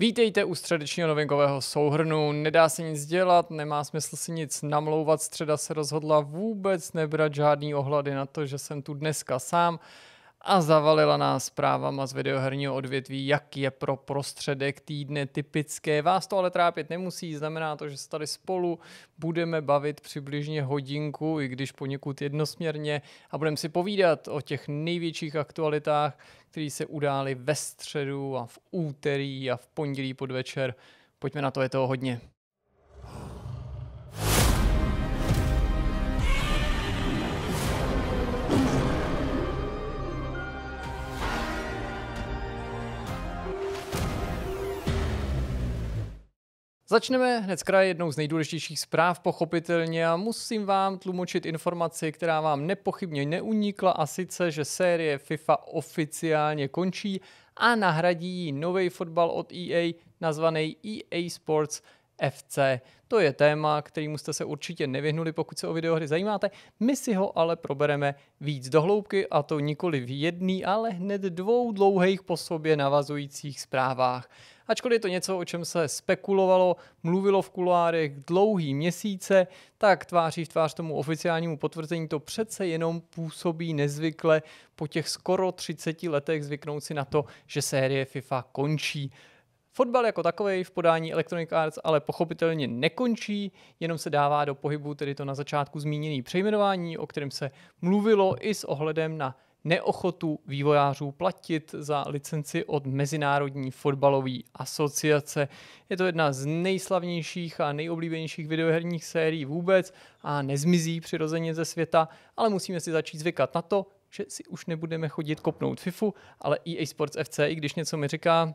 Vítejte u středečního novinkového souhrnu. Nedá se nic dělat, nemá smysl si nic namlouvat. Středa se rozhodla vůbec nebrat žádný ohlady na to, že jsem tu dneska sám a zavalila nás zprávama z videoherního odvětví, jak je pro prostředek týdne typické. Vás to ale trápit nemusí, znamená to, že se tady spolu budeme bavit přibližně hodinku, i když poněkud jednosměrně a budeme si povídat o těch největších aktualitách, které se udály ve středu a v úterý a v pondělí podvečer. Pojďme na to, je toho hodně. Začneme hned z kraje jednou z nejdůležitějších zpráv pochopitelně a musím vám tlumočit informaci, která vám nepochybně neunikla a sice, že série FIFA oficiálně končí a nahradí ji nový fotbal od EA nazvaný EA Sports FC. To je téma, kterýmu jste se určitě nevyhnuli, pokud se o videohry zajímáte. My si ho ale probereme víc dohloubky a to nikoli v jedný, ale hned dvou dlouhých po sobě navazujících zprávách. Ačkoliv je to něco, o čem se spekulovalo, mluvilo v kuloárech dlouhý měsíce, tak tváří v tvář tomu oficiálnímu potvrzení to přece jenom působí nezvykle po těch skoro 30 letech zvyknout si na to, že série FIFA končí. Fotbal jako takový v podání Electronic Arts ale pochopitelně nekončí, jenom se dává do pohybu tedy to na začátku zmíněné přejmenování, o kterém se mluvilo i s ohledem na neochotu vývojářů platit za licenci od Mezinárodní fotbalové asociace. Je to jedna z nejslavnějších a nejoblíbenějších videoherních sérií vůbec a nezmizí přirozeně ze světa, ale musíme si začít zvykat na to, že si už nebudeme chodit kopnout FIFU, ale EA Sports FC, i když něco mi říká,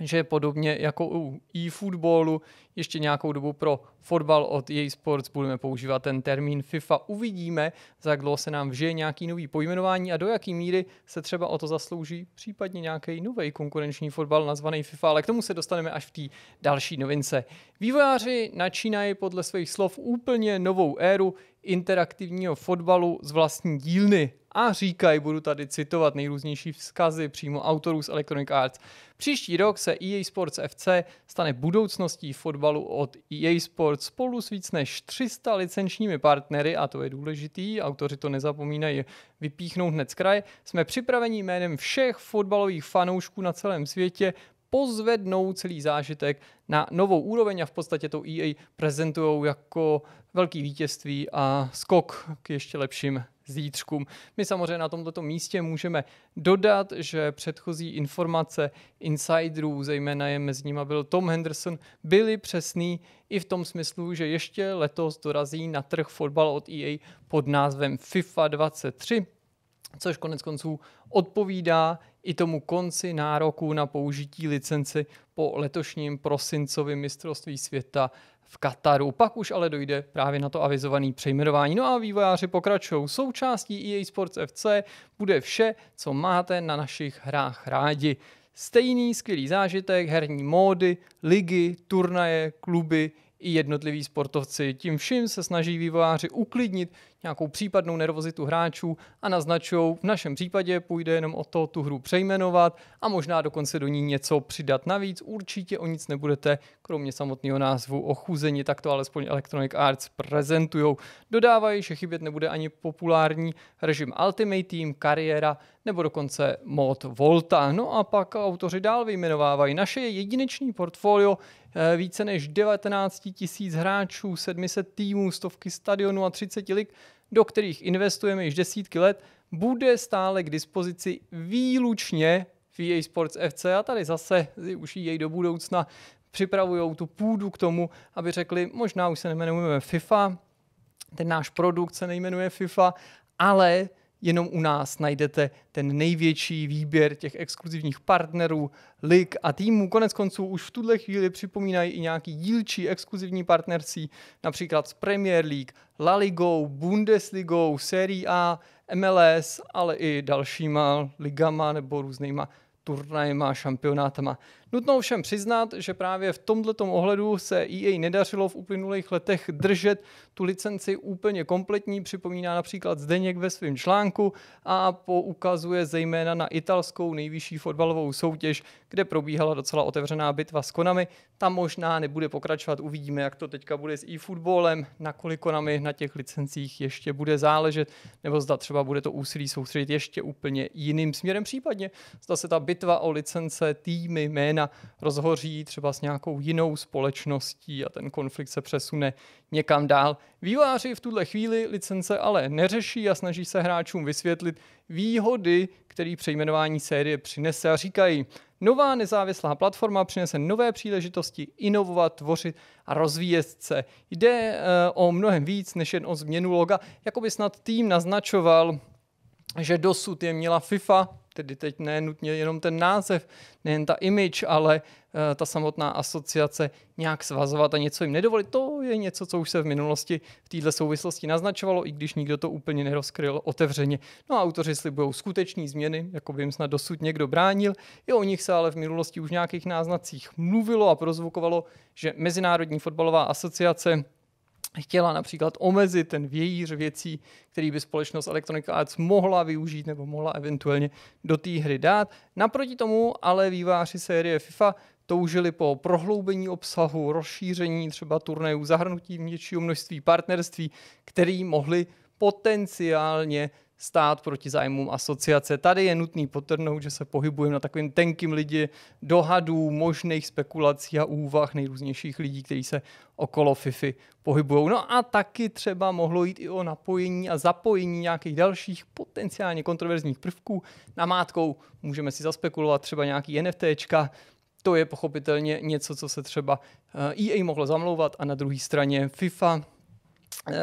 že podobně jako u e-footballu ještě nějakou dobu pro fotbal od EA Sports budeme používat ten termín FIFA. Uvidíme, za jak dlouho se nám vžije nějaký nový pojmenování a do jaký míry se třeba o to zaslouží případně nějaký nový konkurenční fotbal nazvaný FIFA, ale k tomu se dostaneme až v té další novince. Vývojáři načínají podle svých slov úplně novou éru interaktivního fotbalu z vlastní dílny a říkají, budu tady citovat nejrůznější vzkazy přímo autorů z Electronic Arts. Příští rok se EA Sports FC stane budoucností fotbalu od EA Sports spolu s víc než 300 licenčními partnery, a to je důležitý, autoři to nezapomínají vypíchnout hned z kraje, jsme připraveni jménem všech fotbalových fanoušků na celém světě pozvednou celý zážitek na novou úroveň a v podstatě to EA prezentují jako velký vítězství a skok k ještě lepším zítřkům. My samozřejmě na tomto místě můžeme dodat, že předchozí informace insiderů, zejména je mezi nimi byl Tom Henderson, byly přesný i v tom smyslu, že ještě letos dorazí na trh fotbal od EA pod názvem FIFA 23, což konec konců odpovídá i tomu konci nároku na použití licenci po letošním prosincovém mistrovství světa v Kataru. Pak už ale dojde právě na to avizované přejmenování. No a vývojáři pokračují. Součástí EA Sports FC bude vše, co máte na našich hrách rádi. Stejný skvělý zážitek, herní módy, ligy, turnaje, kluby i jednotliví sportovci. Tím vším se snaží vývojáři uklidnit nějakou případnou nervozitu hráčů a naznačují, v našem případě půjde jenom o to tu hru přejmenovat a možná dokonce do ní něco přidat navíc. Určitě o nic nebudete, kromě samotného názvu ochuzení, tak to alespoň Electronic Arts prezentují. Dodávají, že chybět nebude ani populární režim Ultimate Team, kariéra nebo dokonce mod Volta. No a pak autoři dál vyjmenovávají. Naše jedinečný portfolio eh, více než 19 000 hráčů, 700 týmů, stovky stadionů a 30 lig do kterých investujeme již desítky let, bude stále k dispozici výlučně v EA Sports FC a tady zase už jej do budoucna připravují tu půdu k tomu, aby řekli, možná už se nemenujeme FIFA, ten náš produkt se nejmenuje FIFA, ale jenom u nás najdete ten největší výběr těch exkluzivních partnerů, lig a týmů. Konec konců už v tuhle chvíli připomínají i nějaký dílčí exkluzivní partnerství, například s Premier League, La Ligou, Bundesligou, Serie A, MLS, ale i dalšíma ligama nebo různýma turnajema, šampionátama. Nutno ovšem přiznat, že právě v tomto ohledu se EA nedařilo v uplynulých letech držet tu licenci úplně kompletní, připomíná například Zdeněk ve svém článku a poukazuje zejména na italskou nejvyšší fotbalovou soutěž, kde probíhala docela otevřená bitva s Konami. Tam možná nebude pokračovat, uvidíme, jak to teďka bude s e-footballem, nakolik Konami na těch licencích ještě bude záležet, nebo zda třeba bude to úsilí soustředit ještě úplně jiným směrem, případně zda se ta bitva o licence, týmy, jména rozhoří třeba s nějakou jinou společností a ten konflikt se přesune někam dál. Výváři v tuhle chvíli licence ale neřeší a snaží se hráčům vysvětlit výhody, který přejmenování série přinese a říkají, nová nezávislá platforma přinese nové příležitosti inovovat, tvořit a rozvíjet se. Jde uh, o mnohem víc než jen o změnu loga, jako by snad tým naznačoval, že dosud je měla FIFA, tedy teď ne nutně jenom ten název, nejen ta image, ale uh, ta samotná asociace nějak svazovat a něco jim nedovolit. To je něco, co už se v minulosti v této souvislosti naznačovalo, i když nikdo to úplně nerozkryl otevřeně. No a autoři slibují skutečné změny, jako by jim snad dosud někdo bránil. I o nich se ale v minulosti už v nějakých náznacích mluvilo a prozvukovalo, že Mezinárodní fotbalová asociace chtěla například omezit ten vějíř věcí, který by společnost Electronic Arts mohla využít nebo mohla eventuálně do té hry dát. Naproti tomu ale výváři série FIFA toužili po prohloubení obsahu, rozšíření třeba turnajů, zahrnutí většího množství partnerství, který mohli potenciálně stát proti zájmům asociace. Tady je nutný potrhnout, že se pohybujeme na takovým tenkým lidi dohadů, možných spekulací a úvah nejrůznějších lidí, kteří se okolo FIFI pohybují. No a taky třeba mohlo jít i o napojení a zapojení nějakých dalších potenciálně kontroverzních prvků. Namátkou můžeme si zaspekulovat třeba nějaký NFTčka, to je pochopitelně něco, co se třeba EA eh, e mohlo zamlouvat a na druhé straně FIFA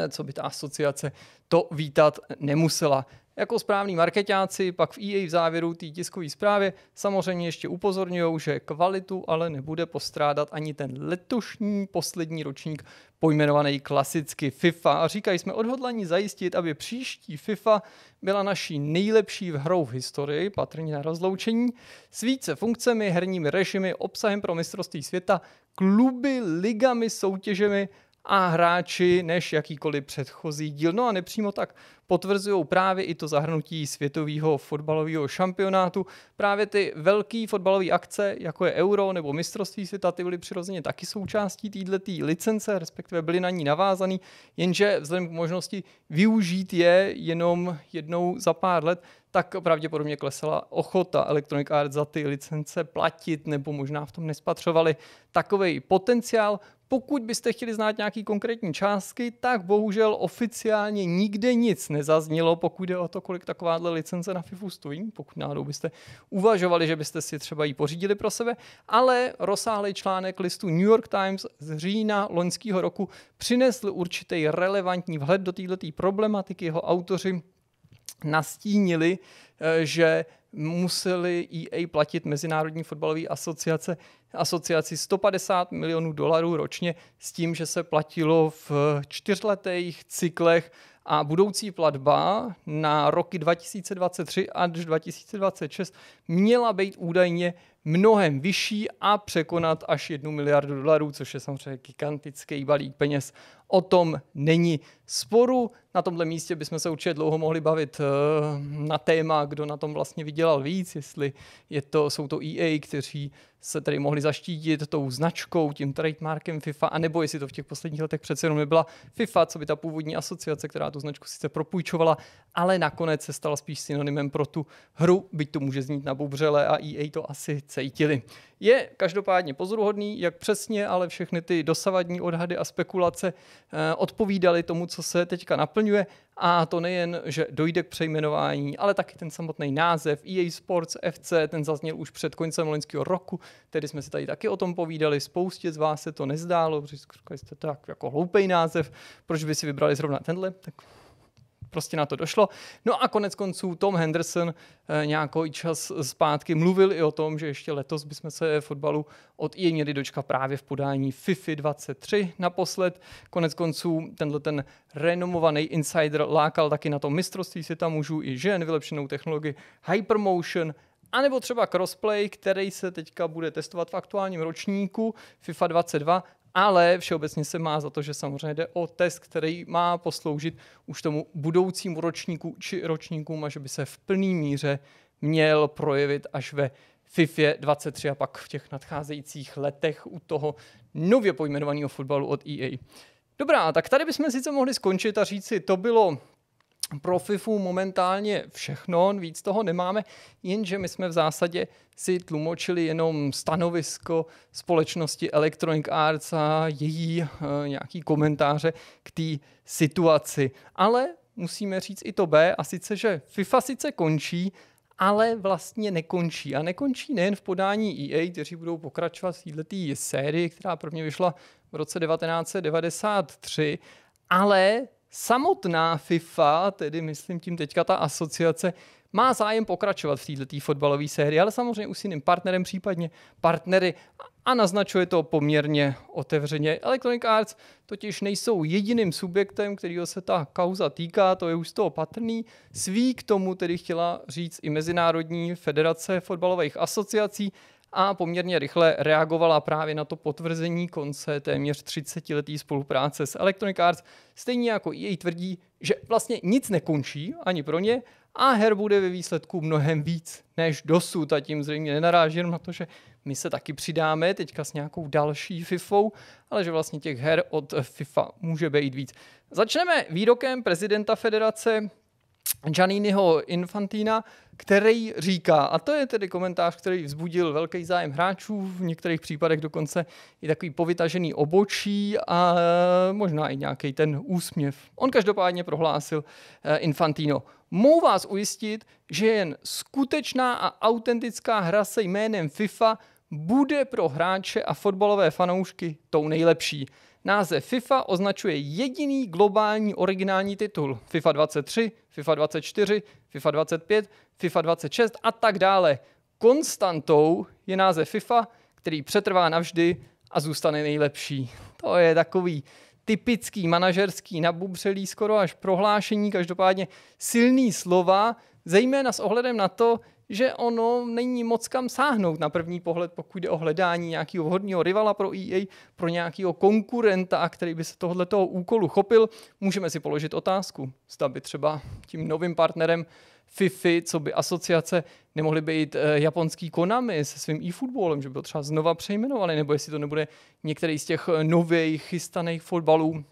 co by ta asociace to vítat nemusela. Jako správní marketáci pak v EA v závěru té tiskové zprávy samozřejmě ještě upozorňují, že kvalitu ale nebude postrádat ani ten letošní poslední ročník pojmenovaný klasicky FIFA. A říkají, jsme odhodlaní zajistit, aby příští FIFA byla naší nejlepší v hrou v historii, patrně na rozloučení, s více funkcemi, herními režimy, obsahem pro mistrovství světa, kluby, ligami, soutěžemi a hráči než jakýkoliv předchozí díl. No a nepřímo tak potvrzují právě i to zahrnutí světového fotbalového šampionátu. Právě ty velké fotbalové akce, jako je Euro nebo mistrovství světa, ty byly přirozeně taky součástí této licence, respektive byly na ní navázaný, jenže vzhledem k možnosti využít je jenom jednou za pár let, tak pravděpodobně klesala ochota Electronic Arts za ty licence platit, nebo možná v tom nespatřovali takový potenciál. Pokud byste chtěli znát nějaký konkrétní částky, tak bohužel oficiálně nikde nic nezaznělo, pokud jde o to, kolik takováhle licence na FIFU stojí, pokud náhodou byste uvažovali, že byste si třeba ji pořídili pro sebe, ale rozsáhlý článek listu New York Times z října loňského roku přinesl určitý relevantní vhled do této problematiky. Jeho autoři nastínili, eh, že museli EA platit Mezinárodní fotbalové asociace, asociaci 150 milionů dolarů ročně s tím, že se platilo v čtyřletých cyklech a budoucí platba na roky 2023 až 2026 měla být údajně mnohem vyšší a překonat až jednu miliardu dolarů, což je samozřejmě gigantický balík peněz. O tom není sporu. Na tomhle místě bychom se určitě dlouho mohli bavit eh, na téma, kdo na tom vlastně vydělal víc, jestli je to, jsou to EA, kteří se tady mohli zaštítit tou značkou, tím trademarkem FIFA, anebo jestli to v těch posledních letech přece jenom nebyla FIFA, co by ta původní asociace, která tu značku sice propůjčovala, ale nakonec se stala spíš synonymem pro tu hru, byť to může znít na bubřele a EA to asi cítili. Je každopádně pozoruhodný, jak přesně ale všechny ty dosavadní odhady a spekulace eh, odpovídaly tomu, co se teďka naplňuje. A to nejen, že dojde k přejmenování, ale taky ten samotný název EA Sports FC, ten zazněl už před koncem loňského roku, tedy jsme si tady taky o tom povídali, spoustě z vás se to nezdálo, protože jste tak jako hloupý název, proč by si vybrali zrovna tenhle, tak prostě na to došlo. No a konec konců Tom Henderson eh, nějaký čas zpátky mluvil i o tom, že ještě letos bychom se fotbalu od EA měli dočkat právě v podání FIFA 23 naposled. Konec konců tenhle ten renomovaný insider lákal taky na to mistrovství světa mužů i žen, vylepšenou technologii Hypermotion A nebo třeba crossplay, který se teďka bude testovat v aktuálním ročníku FIFA 22, ale všeobecně se má za to, že samozřejmě jde o test, který má posloužit už tomu budoucímu ročníku či ročníkům a že by se v plný míře měl projevit až ve FIFA 23 a pak v těch nadcházejících letech u toho nově pojmenovaného fotbalu od EA. Dobrá, tak tady bychom sice mohli skončit a říci, to bylo pro FIFU momentálně všechno, víc toho nemáme, jenže my jsme v zásadě si tlumočili jenom stanovisko společnosti Electronic Arts a její uh, nějaký komentáře k té situaci. Ale musíme říct i to B, a sice, že FIFA sice končí, ale vlastně nekončí. A nekončí nejen v podání EA, kteří budou pokračovat v této sérii, která prvně vyšla v roce 1993, ale samotná FIFA, tedy myslím tím teďka ta asociace, má zájem pokračovat v této fotbalové sérii, ale samozřejmě už s jiným partnerem, případně partnery a naznačuje to poměrně otevřeně. Electronic Arts totiž nejsou jediným subjektem, kterého se ta kauza týká, to je už z toho patrný. Sví k tomu tedy chtěla říct i Mezinárodní federace fotbalových asociací, a poměrně rychle reagovala právě na to potvrzení konce téměř 30 letý spolupráce s Electronic Arts, stejně jako její tvrdí, že vlastně nic nekončí ani pro ně a her bude ve výsledku mnohem víc než dosud a tím zřejmě nenaráží na to, že my se taky přidáme teďka s nějakou další FIFou, ale že vlastně těch her od FIFA může být víc. Začneme výrokem prezidenta federace Gianniniho Infantina, který říká, a to je tedy komentář, který vzbudil velký zájem hráčů, v některých případech dokonce i takový povytažený obočí a možná i nějaký ten úsměv. On každopádně prohlásil eh, Infantino. Mohu vás ujistit, že jen skutečná a autentická hra se jménem FIFA bude pro hráče a fotbalové fanoušky tou nejlepší. Název FIFA označuje jediný globální originální titul. FIFA 23, FIFA 24, FIFA 25, FIFA 26 a tak dále. Konstantou je název FIFA, který přetrvá navždy a zůstane nejlepší. To je takový typický manažerský nabubřelý skoro až prohlášení, každopádně silný slova, zejména s ohledem na to, že ono není moc kam sáhnout na první pohled, pokud jde o hledání nějakého vhodného rivala pro EA, pro nějakého konkurenta, který by se tohoto úkolu chopil. Můžeme si položit otázku, zda by třeba tím novým partnerem FIFI, co by asociace, nemohly být eh, japonský Konami se svým e-footballem, že by to třeba znova přejmenovali, nebo jestli to nebude některý z těch eh, nových chystaných fotbalů,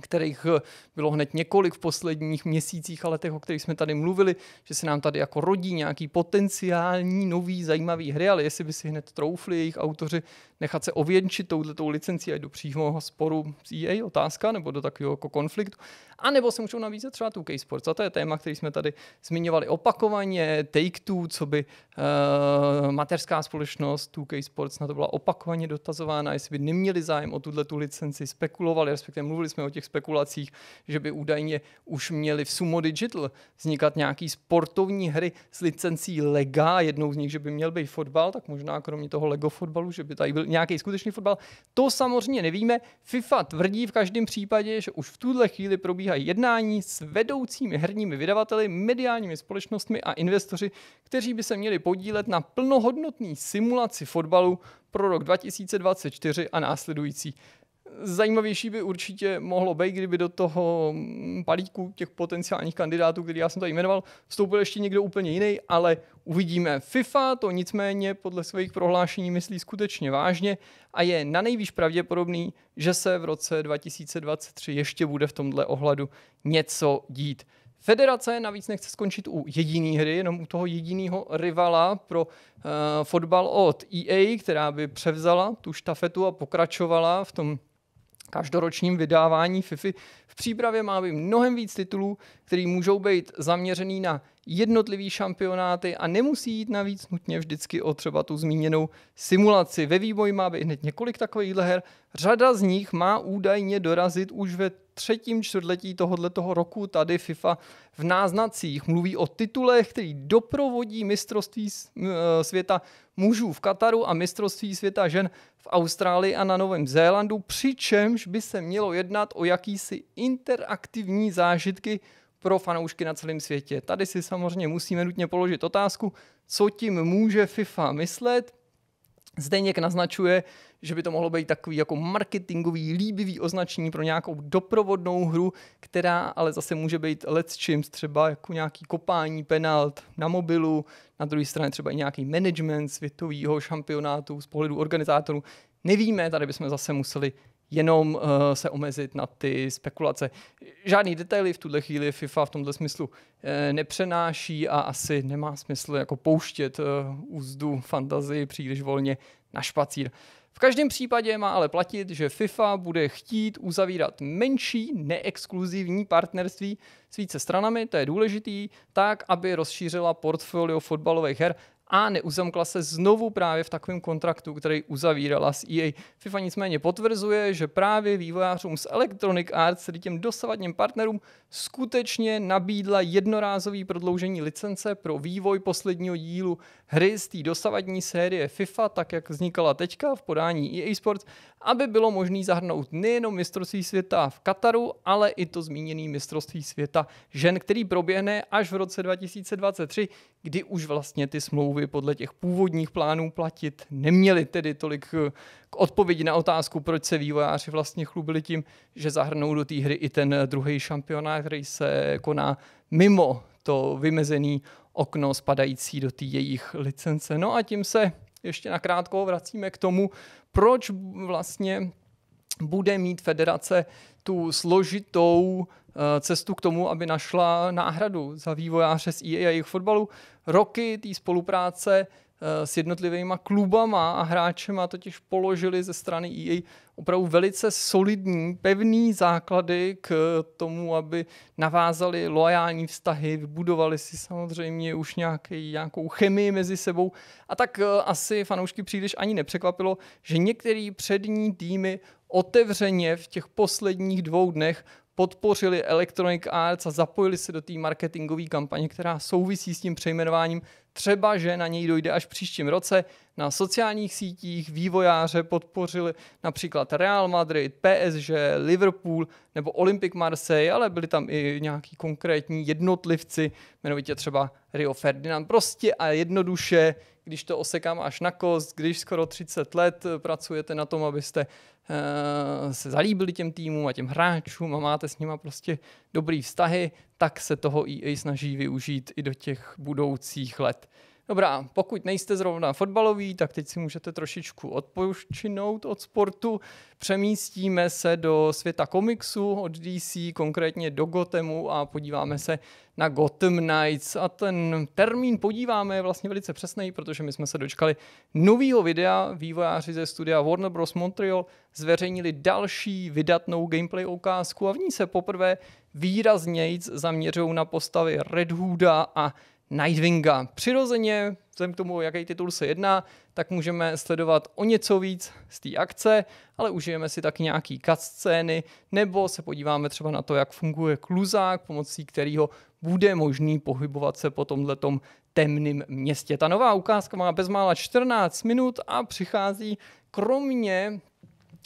kterých eh, bylo hned několik v posledních měsících a letech, o kterých jsme tady mluvili, že se nám tady jako rodí nějaký potenciální nový zajímavý hry, ale jestli by si hned troufli jejich autoři nechat se ověnčit touhletou licencí a do přímého sporu s EA, otázka, nebo do takového jako konfliktu. A nebo se můžou nabízet třeba 2K Sports. A to je téma, který jsme tady zmiňovali opakovaně. Take-Two, co by uh, mateřská společnost 2K Sports na to byla opakovaně dotazována, jestli by neměli zájem o tuhle tu licenci, spekulovali, respektive mluvili jsme o těch spekulacích, že by údajně už měli v Sumo Digital vznikat nějaký sportovní hry s licencí Lega, jednou z nich, že by měl být fotbal, tak možná kromě toho Lego fotbalu, že by tady byl nějaký skutečný fotbal. To samozřejmě nevíme. FIFA tvrdí v každém případě, že už v tuhle chvíli probíhají jednání s vedoucími herními vydavateli, mediálními společnostmi a investoři, kteří by se měli podílet na plnohodnotné simulaci fotbalu pro rok 2024 a následující. Zajímavější by určitě mohlo být, kdyby do toho palíku těch potenciálních kandidátů, který já jsem tady jmenoval, vstoupil ještě někdo úplně jiný, ale uvidíme. FIFA to nicméně podle svých prohlášení myslí skutečně vážně a je na nejvýš pravděpodobný, že se v roce 2023 ještě bude v tomhle ohledu něco dít. Federace navíc nechce skončit u jediné hry, jenom u toho jediného rivala pro uh, fotbal od EA, která by převzala tu štafetu a pokračovala v tom každoročním vydávání FIFA přípravě má být mnohem víc titulů, které můžou být zaměřený na jednotlivý šampionáty a nemusí jít navíc nutně vždycky o třeba tu zmíněnou simulaci. Ve vývoji má být hned několik takových her. Řada z nich má údajně dorazit už ve třetím čtvrtletí tohoto roku. Tady FIFA v náznacích mluví o titulech, který doprovodí mistrovství světa mužů v Kataru a mistrovství světa žen v Austrálii a na Novém Zélandu, přičemž by se mělo jednat o jakýsi interaktivní zážitky pro fanoušky na celém světě. Tady si samozřejmě musíme nutně položit otázku, co tím může FIFA myslet. Zdeněk naznačuje, že by to mohlo být takový jako marketingový, líbivý označení pro nějakou doprovodnou hru, která ale zase může být let's chims, třeba jako nějaký kopání penalt na mobilu, na druhé straně třeba i nějaký management světového šampionátu z pohledu organizátorů. Nevíme, tady bychom zase museli jenom uh, se omezit na ty spekulace. Žádný detaily v tuhle chvíli FIFA v tomto smyslu uh, nepřenáší a asi nemá smysl jako pouštět uh, úzdu fantazii příliš volně na špacír. V každém případě má ale platit, že FIFA bude chtít uzavírat menší, neexkluzivní partnerství s více stranami, to je důležitý, tak, aby rozšířila portfolio fotbalových her a neuzamkla se znovu právě v takovém kontraktu, který uzavírala s EA. FIFA nicméně potvrzuje, že právě vývojářům z Electronic Arts, tedy těm dosavadním partnerům, skutečně nabídla jednorázový prodloužení licence pro vývoj posledního dílu hry z té dosavadní série FIFA, tak jak vznikala teďka v podání EA Sports, aby bylo možné zahrnout nejenom mistrovství světa v Kataru, ale i to zmíněné mistrovství světa žen, který proběhne až v roce 2023, kdy už vlastně ty smlouvy podle těch původních plánů platit neměly. Tedy tolik eh, k odpovědi na otázku, proč se vývojáři vlastně chlubili tím, že zahrnou do té hry i ten druhý šampionát, který se koná mimo to vymezený okno spadající do té jejich licence. No a tím se ještě nakrátko vracíme k tomu, proč vlastně bude mít federace tu složitou eh, cestu k tomu, aby našla náhradu za vývojáře z EA a jejich fotbalu. Roky té spolupráce s jednotlivými klubama a hráčema totiž položili ze strany EA opravdu velice solidní, pevný základy k tomu, aby navázali loajální vztahy, vybudovali si samozřejmě už nějaký, nějakou chemii mezi sebou. A tak eh, asi fanoušky příliš ani nepřekvapilo, že některé přední týmy otevřeně v těch posledních dvou dnech podpořili Electronic Arts a zapojili se do té marketingové kampaně, která souvisí s tím přejmenováním. Třeba, že na něj dojde až příštím roce. Na sociálních sítích vývojáře podpořili například Real Madrid, PSG, Liverpool nebo Olympic Marseille, ale byli tam i nějaký konkrétní jednotlivci, jmenovitě třeba Rio Ferdinand. Prostě a jednoduše, když to osekám až na kost, když skoro 30 let pracujete na tom, abyste uh, se zalíbili těm týmům a těm hráčům a máte s nima prostě dobrý vztahy, tak se toho EA snaží využít i do těch budoucích let. Dobrá, pokud nejste zrovna fotbalový, tak teď si můžete trošičku odpočinout od sportu. Přemístíme se do světa komiksu od DC, konkrétně do Gothemu a podíváme se na Gotham Knights. A ten termín podíváme je vlastně velice přesný, protože my jsme se dočkali nového videa. Vývojáři ze studia Warner Bros. Montreal zveřejnili další vydatnou gameplay ukázku a v ní se poprvé výrazněji zaměřují na postavy Red Hooda a Nightwinga. Přirozeně, vzhledem k tomu, jaký titul se jedná, tak můžeme sledovat o něco víc z té akce, ale užijeme si taky nějaký scény, nebo se podíváme třeba na to, jak funguje kluzák, pomocí kterého bude možný pohybovat se po tomhletom temném městě. Ta nová ukázka má bezmála 14 minut a přichází kromě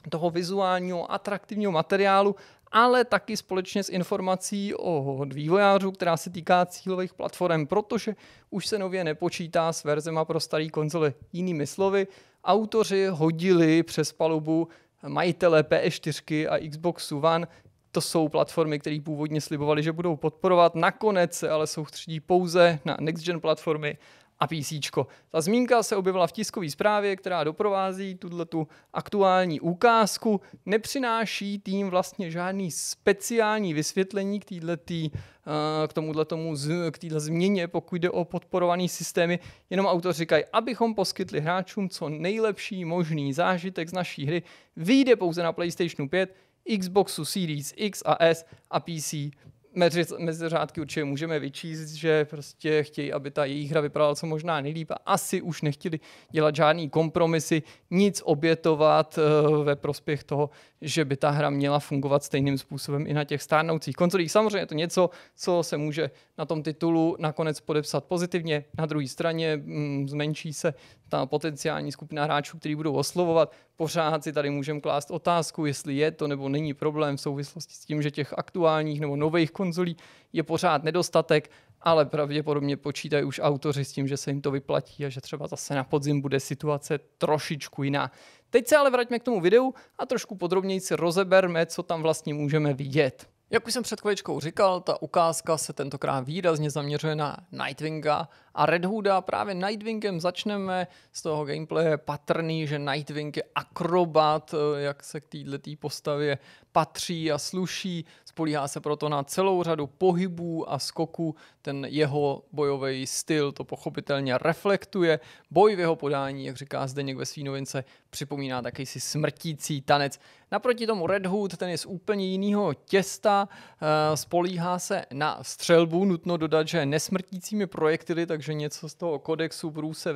toho vizuálního atraktivního materiálu ale taky společně s informací o vývojářů, která se týká cílových platform, protože už se nově nepočítá s verzema pro staré konzole. Jinými slovy, autoři hodili přes palubu majitele PS4 a Xboxu One to jsou platformy, které původně slibovali, že budou podporovat. Nakonec se ale soustředí pouze na next gen platformy a PC. Ta zmínka se objevila v tiskové zprávě, která doprovází tuto tu aktuální ukázku. Nepřináší tým vlastně žádný speciální vysvětlení k této eh, k tomuhle tomu, k této změně, pokud jde o podporované systémy. Jenom autoři říkají, abychom poskytli hráčům co nejlepší možný zážitek z naší hry, vyjde pouze na PlayStation 5, Xboxu Series X a S a PC mezi, mezi řádky určitě můžeme vyčíst, že prostě chtějí, aby ta jejich hra vypadala co možná nejlíp a asi už nechtěli dělat žádný kompromisy, nic obětovat uh, ve prospěch toho, že by ta hra měla fungovat stejným způsobem i na těch stárnoucích konzolích. Samozřejmě je to něco, co se může na tom titulu nakonec podepsat pozitivně. Na druhé straně mm, zmenší se ta potenciální skupina hráčů, který budou oslovovat. Pořád si tady můžeme klást otázku, jestli je to nebo není problém v souvislosti s tím, že těch aktuálních nebo nových konzolí je pořád nedostatek, ale pravděpodobně počítají už autoři s tím, že se jim to vyplatí a že třeba zase na podzim bude situace trošičku jiná. Teď se ale vraťme k tomu videu a trošku podrobněji si rozeberme, co tam vlastně můžeme vidět. Jak už jsem před chviličkou říkal, ta ukázka se tentokrát výrazně zaměřuje na Nightwinga a Red Hooda. Právě Nightwingem začneme z toho gameplaye je patrný, že Nightwing je akrobat, jak se k této postavě patří a sluší. Spolíhá se proto na celou řadu pohybů a skoků. Ten jeho bojový styl to pochopitelně reflektuje. Boj v jeho podání, jak říká Zdeněk ve svý novince, připomíná taky si smrtící tanec. Naproti tomu Red Hood, ten je z úplně jiného těsta, eh, spolíhá se na střelbu, nutno dodat, že nesmrtícími projektily, takže něco z toho kodexu Bruce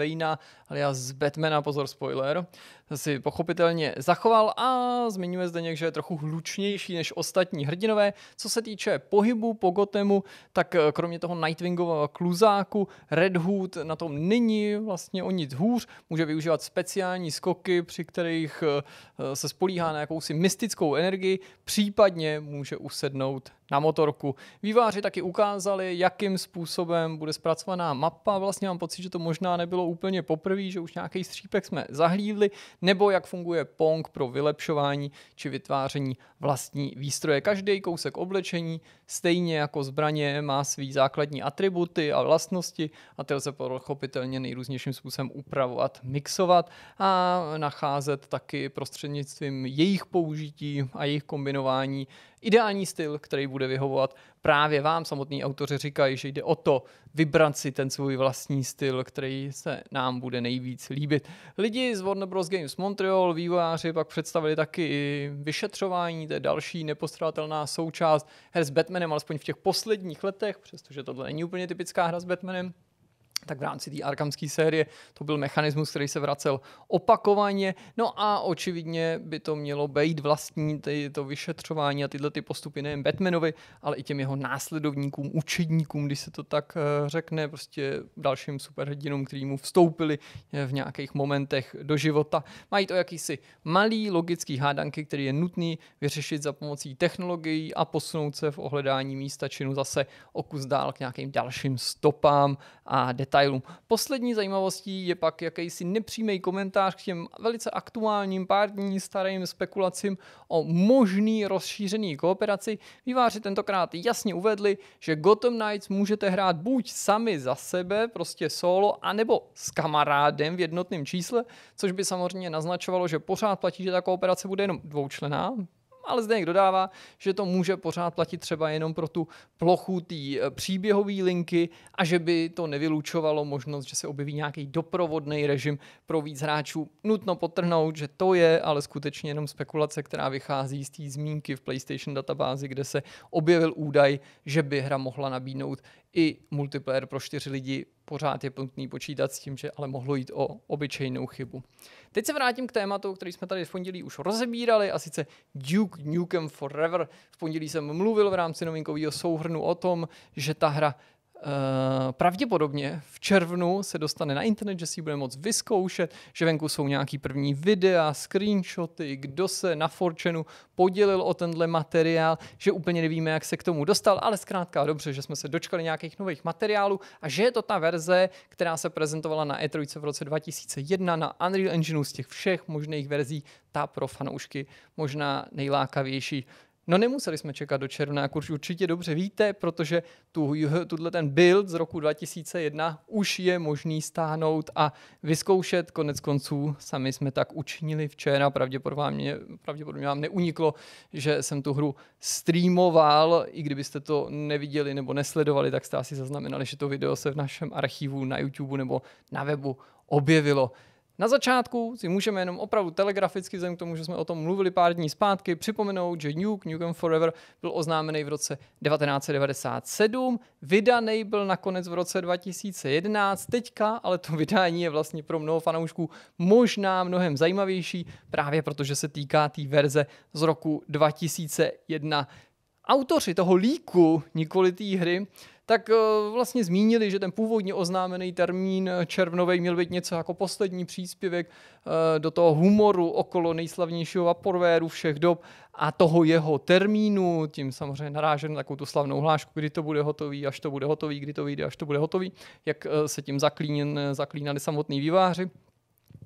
ale já z Batmana, pozor spoiler, si pochopitelně zachoval a zmiňuje zde někde, že je trochu hlučnější než ostatní hrdinové. Co se týče pohybu po Gotemu, tak eh, kromě toho Nightwingového kluzáku Red Hood na tom není vlastně o nic hůř, může využívat speciální skoky, při kterých eh, se spolíhá na jakousi mystickou energii, případně může usednout na motorku. Výváři taky ukázali, jakým způsobem bude zpracovaná mapa. Vlastně mám pocit, že to možná nebylo úplně poprvé, že už nějaký střípek jsme zahlídli, nebo jak funguje Pong pro vylepšování či vytváření vlastní výstroje. Každý kousek oblečení, stejně jako zbraně, má svý základní atributy a vlastnosti a ty lze pochopitelně nejrůznějším způsobem upravovat, mixovat a nacházet taky prostřednictvím jejich použití a jejich kombinování ideální styl, který bude vyhovovat právě vám. Samotní autoři říkají, že jde o to vybrat si ten svůj vlastní styl, který se nám bude nejvíc líbit. Lidi z Warner Bros. Games Montreal, vývojáři, pak představili taky vyšetřování, to je další nepostradatelná součást her s Batmanem, alespoň v těch posledních letech, přestože tohle není úplně typická hra s Batmanem tak v rámci té Arkhamské série to byl mechanismus, který se vracel opakovaně. No a očividně by to mělo být vlastní ty, to vyšetřování a tyhle ty postupy nejen Batmanovi, ale i těm jeho následovníkům, učedníkům, když se to tak uh, řekne, prostě dalším superhrdinům, kteří mu vstoupili v nějakých momentech do života. Mají to jakýsi malý logický hádanky, který je nutný vyřešit za pomocí technologií a posunout se v ohledání místa činu zase o kus dál k nějakým dalším stopám a detailům. Poslední zajímavostí je pak jakýsi nepřímý komentář k těm velice aktuálním pár dní starým spekulacím o možný rozšířený kooperaci. Výváři tentokrát jasně uvedli, že Gotham Knights můžete hrát buď sami za sebe, prostě solo, anebo s kamarádem v jednotném čísle, což by samozřejmě naznačovalo, že pořád platí, že ta kooperace bude jenom dvoučlená, ale zde někdo dodává, že to může pořád platit třeba jenom pro tu plochu té eh, příběhové linky a že by to nevylučovalo možnost, že se objeví nějaký doprovodný režim pro víc hráčů. Nutno potrhnout, že to je ale skutečně jenom spekulace, která vychází z té zmínky v PlayStation databázi, kde se objevil údaj, že by hra mohla nabídnout i multiplayer pro čtyři lidi. Pořád je nutný počítat s tím, že ale mohlo jít o obyčejnou chybu. Teď se vrátím k tématu, který jsme tady v pondělí už rozebírali, a sice Duke Nukem Forever. V pondělí jsem mluvil v rámci novinkového souhrnu o tom, že ta hra Uh, pravděpodobně v červnu se dostane na internet, že si ji bude moct vyzkoušet, že venku jsou nějaký první videa, screenshoty, kdo se na Forčenu podělil o tenhle materiál, že úplně nevíme, jak se k tomu dostal, ale zkrátka dobře, že jsme se dočkali nějakých nových materiálů a že je to ta verze, která se prezentovala na E3 v roce 2001 na Unreal Engineu z těch všech možných verzí, ta pro fanoušky možná nejlákavější. No nemuseli jsme čekat do června, jak už určitě dobře víte, protože tu, tuhle ten build z roku 2001 už je možný stáhnout a vyzkoušet. Konec konců sami jsme tak učinili včera, pravděpodobně, pravděpodobně vám neuniklo, že jsem tu hru streamoval, i kdybyste to neviděli nebo nesledovali, tak jste asi zaznamenali, že to video se v našem archivu na YouTube nebo na webu objevilo. Na začátku si můžeme jenom opravdu telegraficky, vzhledem k tomu, že jsme o tom mluvili pár dní zpátky, připomenout, že Nuke, Nukem Forever byl oznámený v roce 1997, vydaný byl nakonec v roce 2011, teďka, ale to vydání je vlastně pro mnoho fanoušků možná mnohem zajímavější, právě protože se týká té tý verze z roku 2001. Autoři toho líku, nikoli té hry, tak vlastně zmínili, že ten původně oznámený termín červnový měl být něco jako poslední příspěvek do toho humoru okolo nejslavnějšího vaporvéru všech dob a toho jeho termínu, tím samozřejmě narážen na takovou tu slavnou hlášku, kdy to bude hotový, až to bude hotový, kdy to vyjde, až to bude hotový, jak se tím zaklín, zaklínali samotný výváři.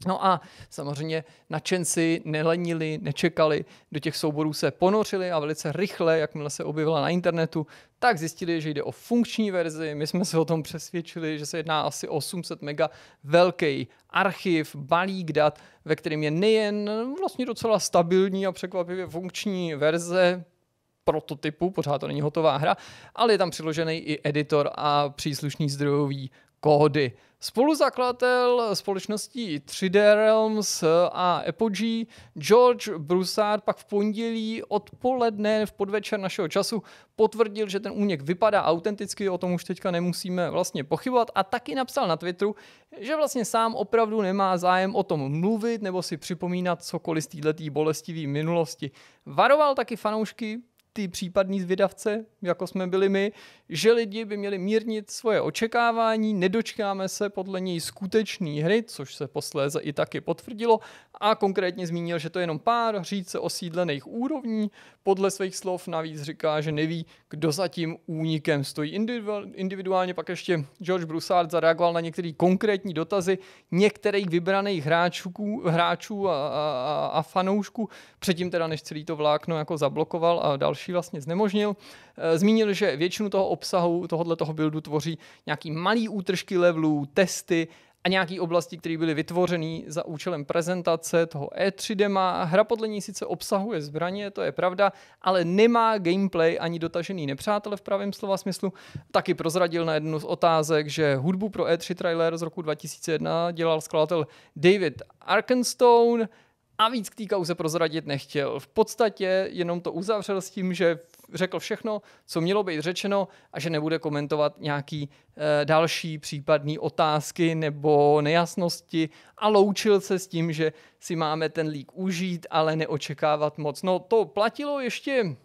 No a samozřejmě nadšenci nelenili, nečekali, do těch souborů se ponořili a velice rychle, jakmile se objevila na internetu, tak zjistili, že jde o funkční verzi. My jsme se o tom přesvědčili, že se jedná asi 800 mega velký archiv, balík dat, ve kterém je nejen vlastně docela stabilní a překvapivě funkční verze, prototypu, pořád to není hotová hra, ale je tam přiložený i editor a příslušný zdrojový kódy. Spoluzakladatel společností 3D Realms a Apogee George Broussard pak v pondělí odpoledne v podvečer našeho času potvrdil, že ten únik vypadá autenticky, o tom už teďka nemusíme vlastně pochybovat a taky napsal na Twitteru, že vlastně sám opravdu nemá zájem o tom mluvit nebo si připomínat cokoliv z této bolestivé minulosti. Varoval taky fanoušky ty případní zvědavce, jako jsme byli my, že lidi by měli mírnit svoje očekávání, nedočkáme se podle něj skutečný hry, což se posléze i taky potvrdilo. A konkrétně zmínil, že to je jenom pár říce osídlených úrovní, podle svých slov navíc říká, že neví, kdo za tím únikem stojí. Individuálně pak ještě George Broussard zareagoval na některé konkrétní dotazy některých vybraných hráčů, hráčů a, a, a fanoušků, předtím teda než celý to vlákno jako zablokoval a další vlastně znemožnil. Eh, zmínil, že většinu toho obsahu tohohle toho buildu tvoří nějaký malý útržky levelů, testy a nějaký oblasti, které byly vytvořeny za účelem prezentace toho E3 dema. Hra podle ní sice obsahuje zbraně, to je pravda, ale nemá gameplay ani dotažený nepřátele v pravém slova smyslu. Taky prozradil na jednu z otázek, že hudbu pro E3 trailer z roku 2001 dělal skladatel David Arkenstone, a víc k té kauze prozradit nechtěl. V podstatě jenom to uzavřel s tím, že řekl všechno, co mělo být řečeno a že nebude komentovat nějaký e, další případné otázky nebo nejasnosti a loučil se s tím, že si máme ten lík užít, ale neočekávat moc. No to platilo ještě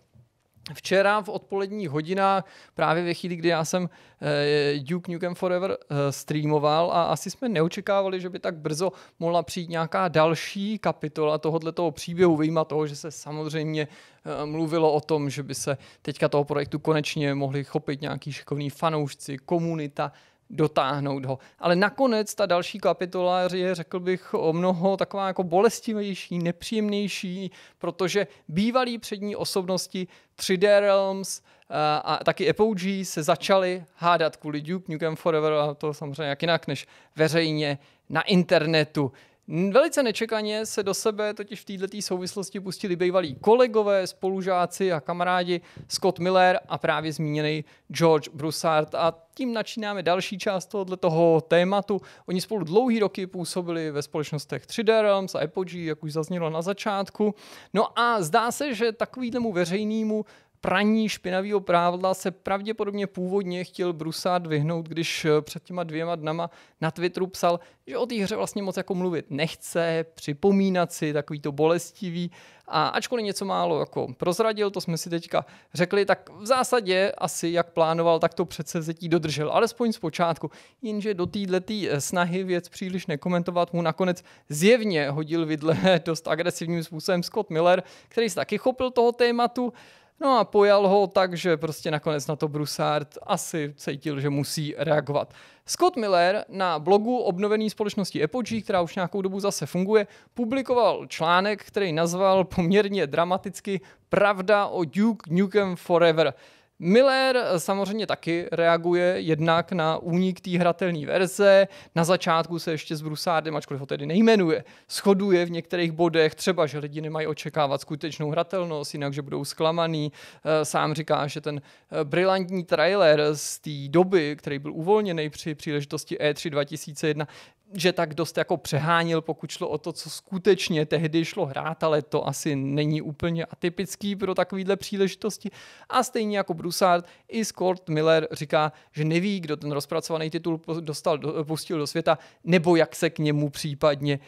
Včera v odpoledních hodinách, právě ve chvíli, kdy já jsem eh, Duke Nukem Forever eh, streamoval a asi jsme neočekávali, že by tak brzo mohla přijít nějaká další kapitola tohoto příběhu, vyjma toho, že se samozřejmě eh, mluvilo o tom, že by se teďka toho projektu konečně mohli chopit nějaký šikovní fanoušci, komunita, dotáhnout ho. Ale nakonec ta další kapitola je, řekl bych, o mnoho taková jako bolestivější, nepříjemnější, protože bývalí přední osobnosti 3D Realms a, a taky Apogee se začali hádat kvůli Duke Nukem Forever a to samozřejmě jak jinak než veřejně na internetu. Velice nečekaně se do sebe totiž v této souvislosti pustili bývalí kolegové, spolužáci a kamarádi Scott Miller a právě zmíněný George Broussard. A tím načínáme další část tohoto toho tématu. Oni spolu dlouhý roky působili ve společnostech 3D Realms a Apogee, jak už zaznělo na začátku. No a zdá se, že takovýhlemu veřejnému praní špinavého právdla se pravděpodobně původně chtěl Brusát vyhnout, když eh, před těma dvěma dnama na Twitteru psal, že o té hře vlastně moc jako mluvit nechce, připomínat si takový to bolestivý. A ačkoliv něco málo jako prozradil, to jsme si teďka řekli, tak v zásadě asi jak plánoval, tak to předsevzetí dodržel, alespoň z počátku. Jenže do této eh, snahy věc příliš nekomentovat mu nakonec zjevně hodil vidle dost agresivním způsobem Scott Miller, který se taky chopil toho tématu, No a pojal ho tak, že prostě nakonec na to Broussard asi cítil, že musí reagovat. Scott Miller na blogu obnovené společnosti Apogee, která už nějakou dobu zase funguje, publikoval článek, který nazval poměrně dramaticky Pravda o Duke Nukem Forever. Miller samozřejmě taky reaguje jednak na únik té hratelné verze. Na začátku se ještě s Brusárdem, ačkoliv ho tedy nejmenuje, shoduje v některých bodech, třeba, že lidi nemají očekávat skutečnou hratelnost, jinak, že budou zklamaný. Eh, sám říká, že ten eh, brilantní trailer z té doby, který byl uvolněný při příležitosti E3 2001, že tak dost jako přehánil, pokud šlo o to, co skutečně tehdy šlo hrát, ale to asi není úplně atypický pro takovýhle příležitosti. A stejně jako Broussard, i Scott Miller říká, že neví, kdo ten rozpracovaný titul dostal, pustil do světa, nebo jak se k němu případně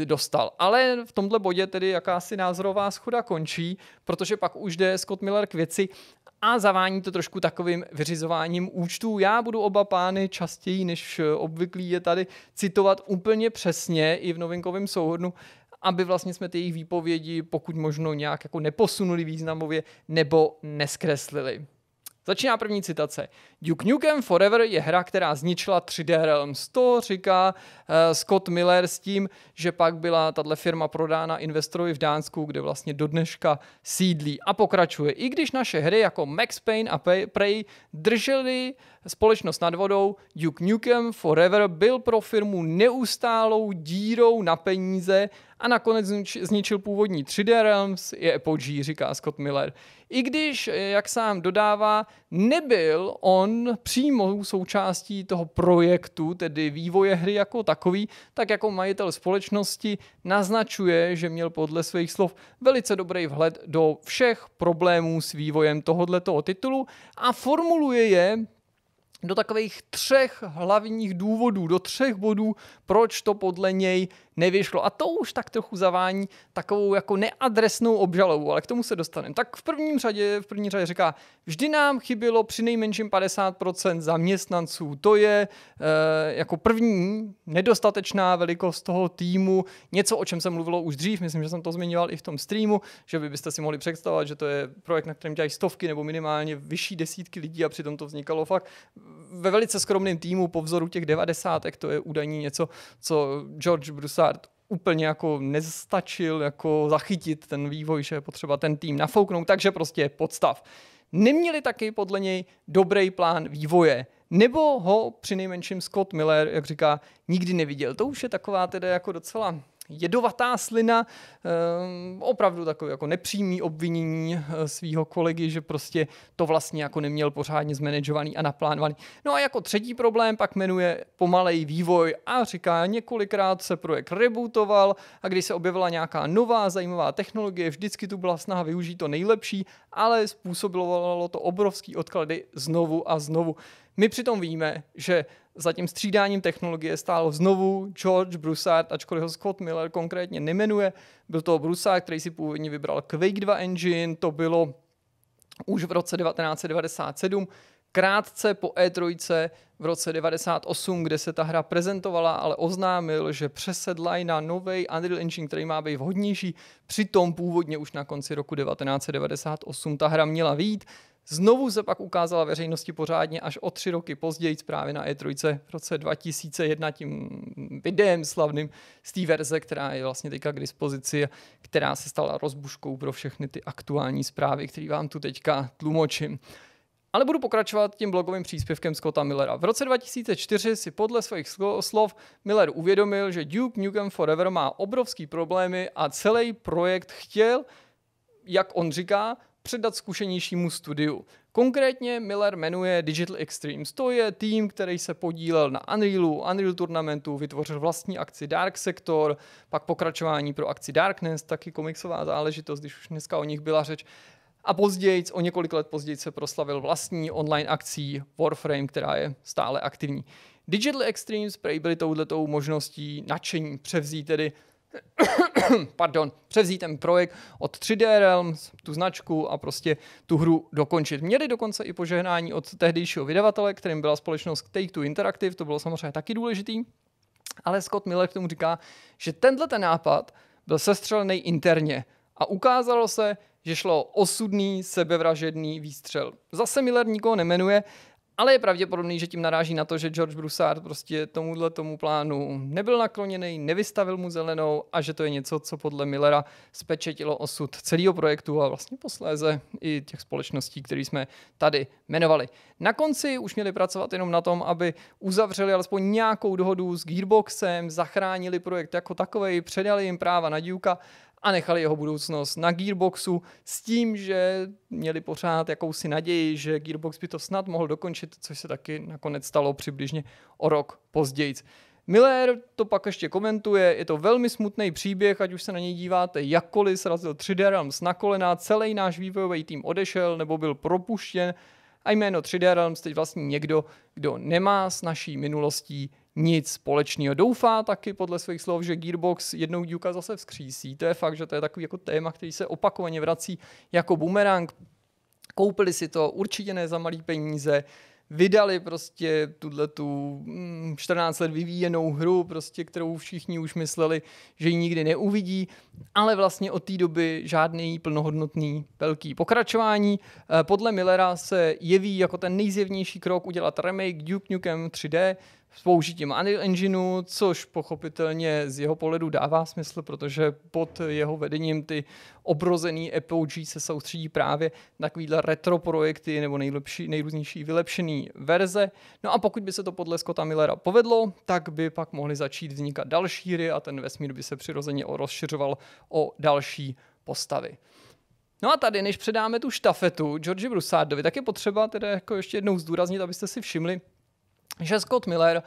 e, dostal. Ale v tomhle bodě tedy jakási názorová schoda končí, protože pak už jde Scott Miller k věci a zavání to trošku takovým vyřizováním účtů. Já budu oba pány častěji než obvyklý je tady citovat úplně přesně i v novinkovém souhodnu, aby vlastně jsme ty jejich výpovědi pokud možno nějak jako neposunuli významově nebo neskreslili. Začíná první citace. Duke Nukem Forever je hra, která zničila 3D Realms. To říká uh, Scott Miller s tím, že pak byla tato firma prodána investorovi v Dánsku, kde vlastně do dneška sídlí. A pokračuje. I když naše hry jako Max Payne a Prey držely společnost nad vodou, Duke Nukem Forever byl pro firmu neustálou dírou na peníze a nakonec zničil původní 3D Realms, je Apogee, říká Scott Miller. I když, eh, jak sám dodává, nebyl on přímo součástí toho projektu, tedy vývoje hry jako takový, tak jako majitel společnosti naznačuje, že měl podle svých slov velice dobrý vhled do všech problémů s vývojem tohoto titulu a formuluje je do takových třech hlavních důvodů, do třech bodů, proč to podle něj nevyšlo. A to už tak trochu zavání takovou jako neadresnou obžalobu, ale k tomu se dostaneme. Tak v prvním řadě, v první řadě říká, vždy nám chybělo při nejmenším 50% zaměstnanců. To je e, jako první nedostatečná velikost toho týmu, něco, o čem se mluvilo už dřív, myslím, že jsem to zmiňoval i v tom streamu, že by byste si mohli představovat, že to je projekt, na kterém dělají stovky nebo minimálně vyšší desítky lidí a přitom to vznikalo fakt ve velice skromném týmu po vzoru těch devadesátek, to je údajně něco, co George Broussard úplně jako nestačil jako zachytit ten vývoj, že je potřeba ten tým nafouknout, takže prostě podstav. Neměli taky podle něj dobrý plán vývoje, nebo ho při nejmenším Scott Miller, jak říká, nikdy neviděl. To už je taková teda jako docela jedovatá slina, ehm, opravdu takové jako nepřímý obvinění eh, svého kolegy, že prostě to vlastně jako neměl pořádně zmanagovaný a naplánovaný. No a jako třetí problém pak jmenuje pomalej vývoj a říká, několikrát se projekt rebootoval a když se objevila nějaká nová zajímavá technologie, vždycky tu byla snaha využít to nejlepší, ale způsobilo to obrovský odklady znovu a znovu. My přitom víme, že za tím střídáním technologie stálo znovu George Broussard, ačkoliv ho Scott Miller konkrétně nemenuje. Byl to Broussard, který si původně vybral Quake 2 engine, to bylo už v roce 1997, krátce po E3 v roce 98, kde se ta hra prezentovala, ale oznámil, že přesedlají na nový Unreal Engine, který má být vhodnější. Přitom původně už na konci roku 1998 ta hra měla výjít. Znovu se pak ukázala veřejnosti pořádně až o tři roky později, právě na E3 v roce 2001 tím videem slavným z té verze, která je vlastně teďka k dispozici, která se stala rozbuškou pro všechny ty aktuální zprávy, které vám tu teďka tlumočím. Ale budu pokračovat tím blogovým příspěvkem Scotta Millera. V roce 2004 si podle svých slov Miller uvědomil, že Duke Nukem Forever má obrovský problémy a celý projekt chtěl, jak on říká, předat zkušenějšímu studiu. Konkrétně Miller jmenuje Digital Extremes. To je tým, který se podílel na Unrealu, Unreal Tournamentu, vytvořil vlastní akci Dark Sector, pak pokračování pro akci Darkness, taky komiksová záležitost, když už dneska o nich byla řeč. A později, o několik let později se proslavil vlastní online akcí Warframe, která je stále aktivní. Digital Extremes byli touhletou možností nadšení převzít tedy pardon, převzít ten projekt od 3D Realms, tu značku a prostě tu hru dokončit. Měli dokonce i požehnání od tehdejšího vydavatele, kterým byla společnost Take-Two Interactive, to bylo samozřejmě taky důležitý, ale Scott Miller k tomu říká, že tenhle ten nápad byl sestřelený interně a ukázalo se, že šlo osudný, sebevražedný výstřel. Zase Miller nikoho nemenuje, ale je pravděpodobný, že tím naráží na to, že George Broussard prostě tomuhle tomu plánu nebyl nakloněný, nevystavil mu zelenou a že to je něco, co podle Millera spečetilo osud celého projektu a vlastně posléze i těch společností, které jsme tady jmenovali. Na konci už měli pracovat jenom na tom, aby uzavřeli alespoň nějakou dohodu s Gearboxem, zachránili projekt jako takový, předali jim práva na dílka a nechali jeho budoucnost na Gearboxu s tím, že měli pořád jakousi naději, že Gearbox by to snad mohl dokončit, což se taky nakonec stalo přibližně o rok později. Miller to pak ještě komentuje, je to velmi smutný příběh, ať už se na něj díváte jakkoliv, srazil 3D Realms na kolena, celý náš vývojový tým odešel nebo byl propuštěn a jméno 3D Realms teď vlastně někdo, kdo nemá s naší minulostí nic společného. Doufá taky podle svých slov, že Gearbox jednou dílka zase vzkřísí. To je fakt, že to je takový jako téma, který se opakovaně vrací jako bumerang. Koupili si to určitě ne za malý peníze, vydali prostě tuhle tu 14 mm, let vyvíjenou hru, prostě, kterou všichni už mysleli, že ji nikdy neuvidí, ale vlastně od té doby žádný plnohodnotný velký pokračování. Eh, podle Millera se jeví jako ten nejzjevnější krok udělat remake Duke Nukem 3D, s použitím Unreal Engineu, což pochopitelně z jeho pohledu dává smysl, protože pod jeho vedením ty obrozený Apogee se soustředí právě na takovýhle retro projekty nebo nejlepší, nejrůznější vylepšený verze. No a pokud by se to podle Scotta Millera povedlo, tak by pak mohly začít vznikat další hry a ten vesmír by se přirozeně rozšiřoval o další postavy. No a tady, než předáme tu štafetu George Broussardovi, tak je potřeba teda jako ještě jednou zdůraznit, abyste si všimli, že Scott Miller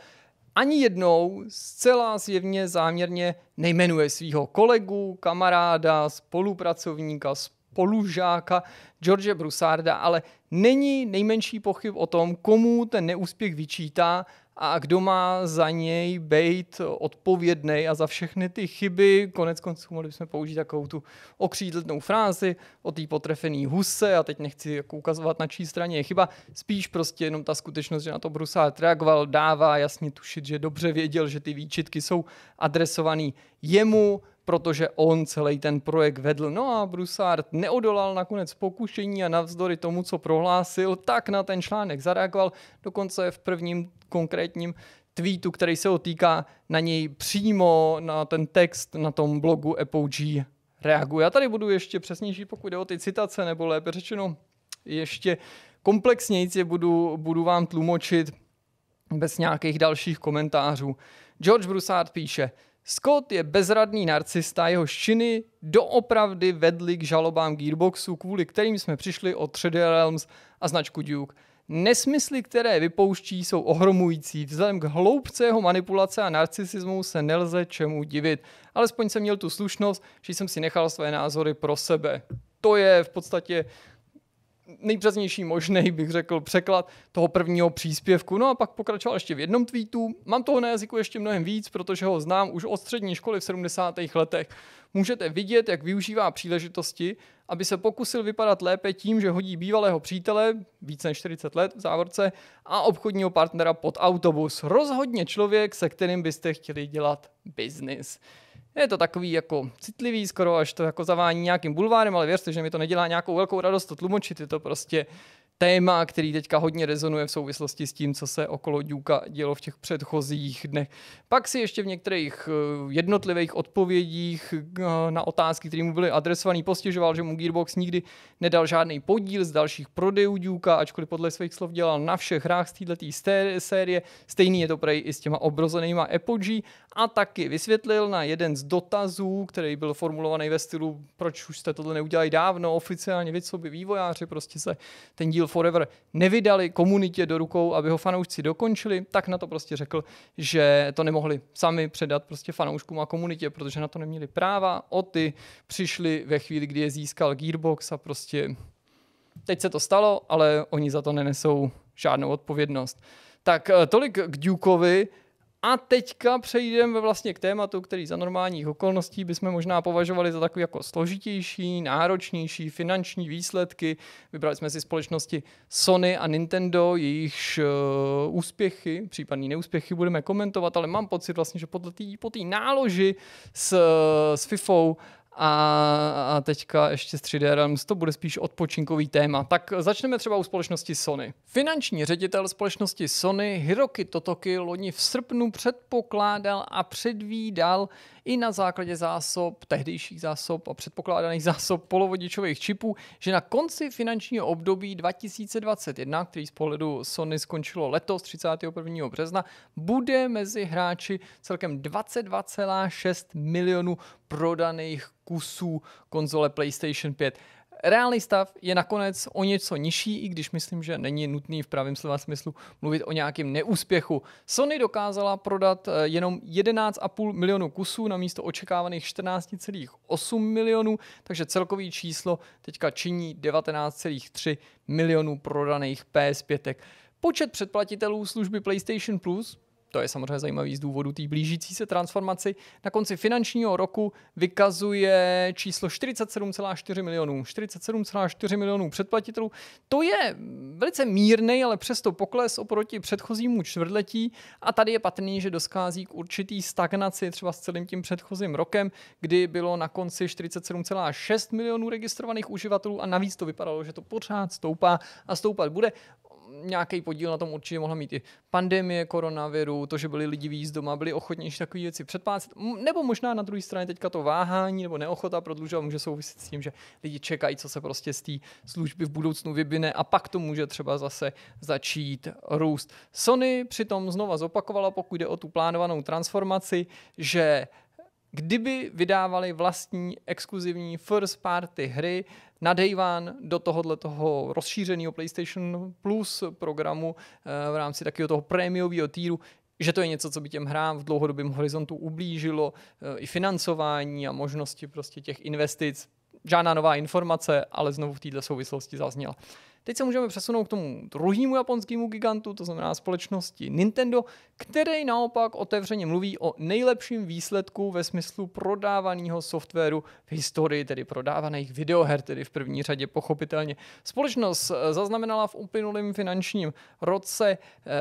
ani jednou zcela zjevně záměrně nejmenuje svého kolegu, kamaráda, spolupracovníka, spolužáka George Broussarda, ale není nejmenší pochyb o tom, komu ten neúspěch vyčítá a kdo má za něj být odpovědný a za všechny ty chyby. Konec konců mohli bychom použít takovou tu okřídletnou frázi o té potrefené huse a teď nechci jako ukazovat na čí straně je chyba. Spíš prostě jenom ta skutečnost, že na to Brusát reagoval, dává jasně tušit, že dobře věděl, že ty výčitky jsou adresované jemu, protože on celý ten projekt vedl. No a Broussard neodolal nakonec pokušení a navzdory tomu, co prohlásil, tak na ten článek zareagoval. Dokonce v prvním konkrétním tweetu, který se otýká na něj přímo na ten text na tom blogu Apogee reaguje. Já tady budu ještě přesnější, pokud jde o ty citace, nebo lépe řečeno ještě komplexněji je budu, budu vám tlumočit bez nějakých dalších komentářů. George Broussard píše, Scott je bezradný narcista, jeho činy doopravdy vedly k žalobám Gearboxu, kvůli kterým jsme přišli o 3D Realms a značku Duke. Nesmysly, které vypouští, jsou ohromující. Vzhledem k hloubce jeho manipulace a narcisismu se nelze čemu divit. Alespoň jsem měl tu slušnost, že jsem si nechal své názory pro sebe. To je v podstatě nejpřesnější možný, bych řekl, překlad toho prvního příspěvku. No a pak pokračoval ještě v jednom tweetu. Mám toho na jazyku ještě mnohem víc, protože ho znám už od střední školy v 70. letech. Můžete vidět, jak využívá příležitosti, aby se pokusil vypadat lépe tím, že hodí bývalého přítele, více než 40 let v závorce, a obchodního partnera pod autobus. Rozhodně člověk, se kterým byste chtěli dělat biznis. Je to takový jako citlivý, skoro až to jako zavání nějakým bulvárem, ale věřte, že mi to nedělá nějakou velkou radost to tlumočit, je to prostě téma, který teďka hodně rezonuje v souvislosti s tím, co se okolo Duka dělo v těch předchozích dnech. Pak si ještě v některých eh, jednotlivých odpovědích eh, na otázky, které mu byly adresované, postěžoval, že mu Gearbox nikdy nedal žádný podíl z dalších prodejů Duka, ačkoliv podle svých slov dělal na všech hrách z této série. Stejný je to prej i s těma obrozenýma Apogee a taky vysvětlil na jeden z dotazů, který byl formulovaný ve stylu, proč už jste tohle neudělali dávno, oficiálně vy, co by vývojáři, prostě se ten díl Forever nevydali komunitě do rukou, aby ho fanoušci dokončili, tak na to prostě řekl, že to nemohli sami předat prostě fanouškům a komunitě, protože na to neměli práva. O ty přišli ve chvíli, kdy je získal Gearbox a prostě teď se to stalo, ale oni za to nenesou žádnou odpovědnost. Tak eh, tolik k Dukeovi. A teďka přejdeme vlastně k tématu, který za normálních okolností bychom možná považovali za takový jako složitější, náročnější finanční výsledky. Vybrali jsme si společnosti Sony a Nintendo, jejichž uh, úspěchy, případné neúspěchy budeme komentovat, ale mám pocit vlastně, že podle po té náloži s, s FIFou a, a teďka ještě s 3D Realms to bude spíš odpočinkový téma. Tak začneme třeba u společnosti Sony. Finanční ředitel společnosti Sony Hiroki Totoki loni v srpnu předpokládal a předvídal i na základě zásob, tehdejších zásob a předpokládaných zásob polovodičových čipů, že na konci finančního období 2021, který z pohledu Sony skončilo letos 31. března, bude mezi hráči celkem 22,6 milionů prodaných kusů konzole PlayStation 5. Reálný stav je nakonec o něco nižší, i když myslím, že není nutný v pravém slova smyslu mluvit o nějakém neúspěchu. Sony dokázala prodat eh, jenom 11,5 milionů kusů na místo očekávaných 14,8 milionů, takže celkový číslo teďka činí 19,3 milionů prodaných PS5. Počet předplatitelů služby PlayStation Plus to je samozřejmě zajímavý z důvodu té blížící se transformaci. Na konci finančního roku vykazuje číslo 47,4 milionů. 47,4 milionů předplatitelů. To je velice mírný, ale přesto pokles oproti předchozímu čtvrtletí a tady je patrný, že doskází k určitý stagnaci třeba s celým tím předchozím rokem, kdy bylo na konci 47,6 milionů registrovaných uživatelů a navíc to vypadalo, že to pořád stoupá a stoupat bude nějaký podíl na tom určitě mohla mít i pandemie koronaviru, to, že byli lidi víc doma, byli ochotnější takové věci předplácet, nebo možná na druhé straně teďka to váhání nebo neochota prodlužovat může souviset s tím, že lidi čekají, co se prostě z té služby v budoucnu vybine a pak to může třeba zase začít růst. Sony přitom znova zopakovala, pokud jde o tu plánovanou transformaci, že kdyby vydávali vlastní exkluzivní first party hry na day one do tohohle toho rozšířeného PlayStation Plus programu eh, v rámci takového toho prémiového týru, že to je něco, co by těm hrám v dlouhodobém horizontu ublížilo, eh, i financování a možnosti prostě těch investic. Žádná nová informace, ale znovu v této souvislosti zazněla. Teď se můžeme přesunout k tomu druhému japonskému gigantu, to znamená společnosti Nintendo, který naopak otevřeně mluví o nejlepším výsledku ve smyslu prodávaného softwaru v historii, tedy prodávaných videoher, tedy v první řadě pochopitelně. Společnost eh, zaznamenala v uplynulém finančním roce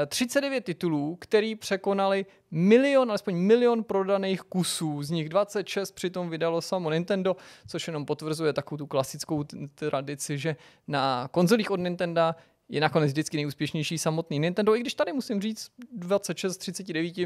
39 eh, titulů, který překonali milion, alespoň milion prodaných kusů, z nich 26 přitom vydalo samo Nintendo, což jenom potvrzuje takovou tu klasickou tradici, že na konzolích od Nintendo je nakonec vždycky nejúspěšnější samotný Nintendo, i když tady musím říct 26 z 39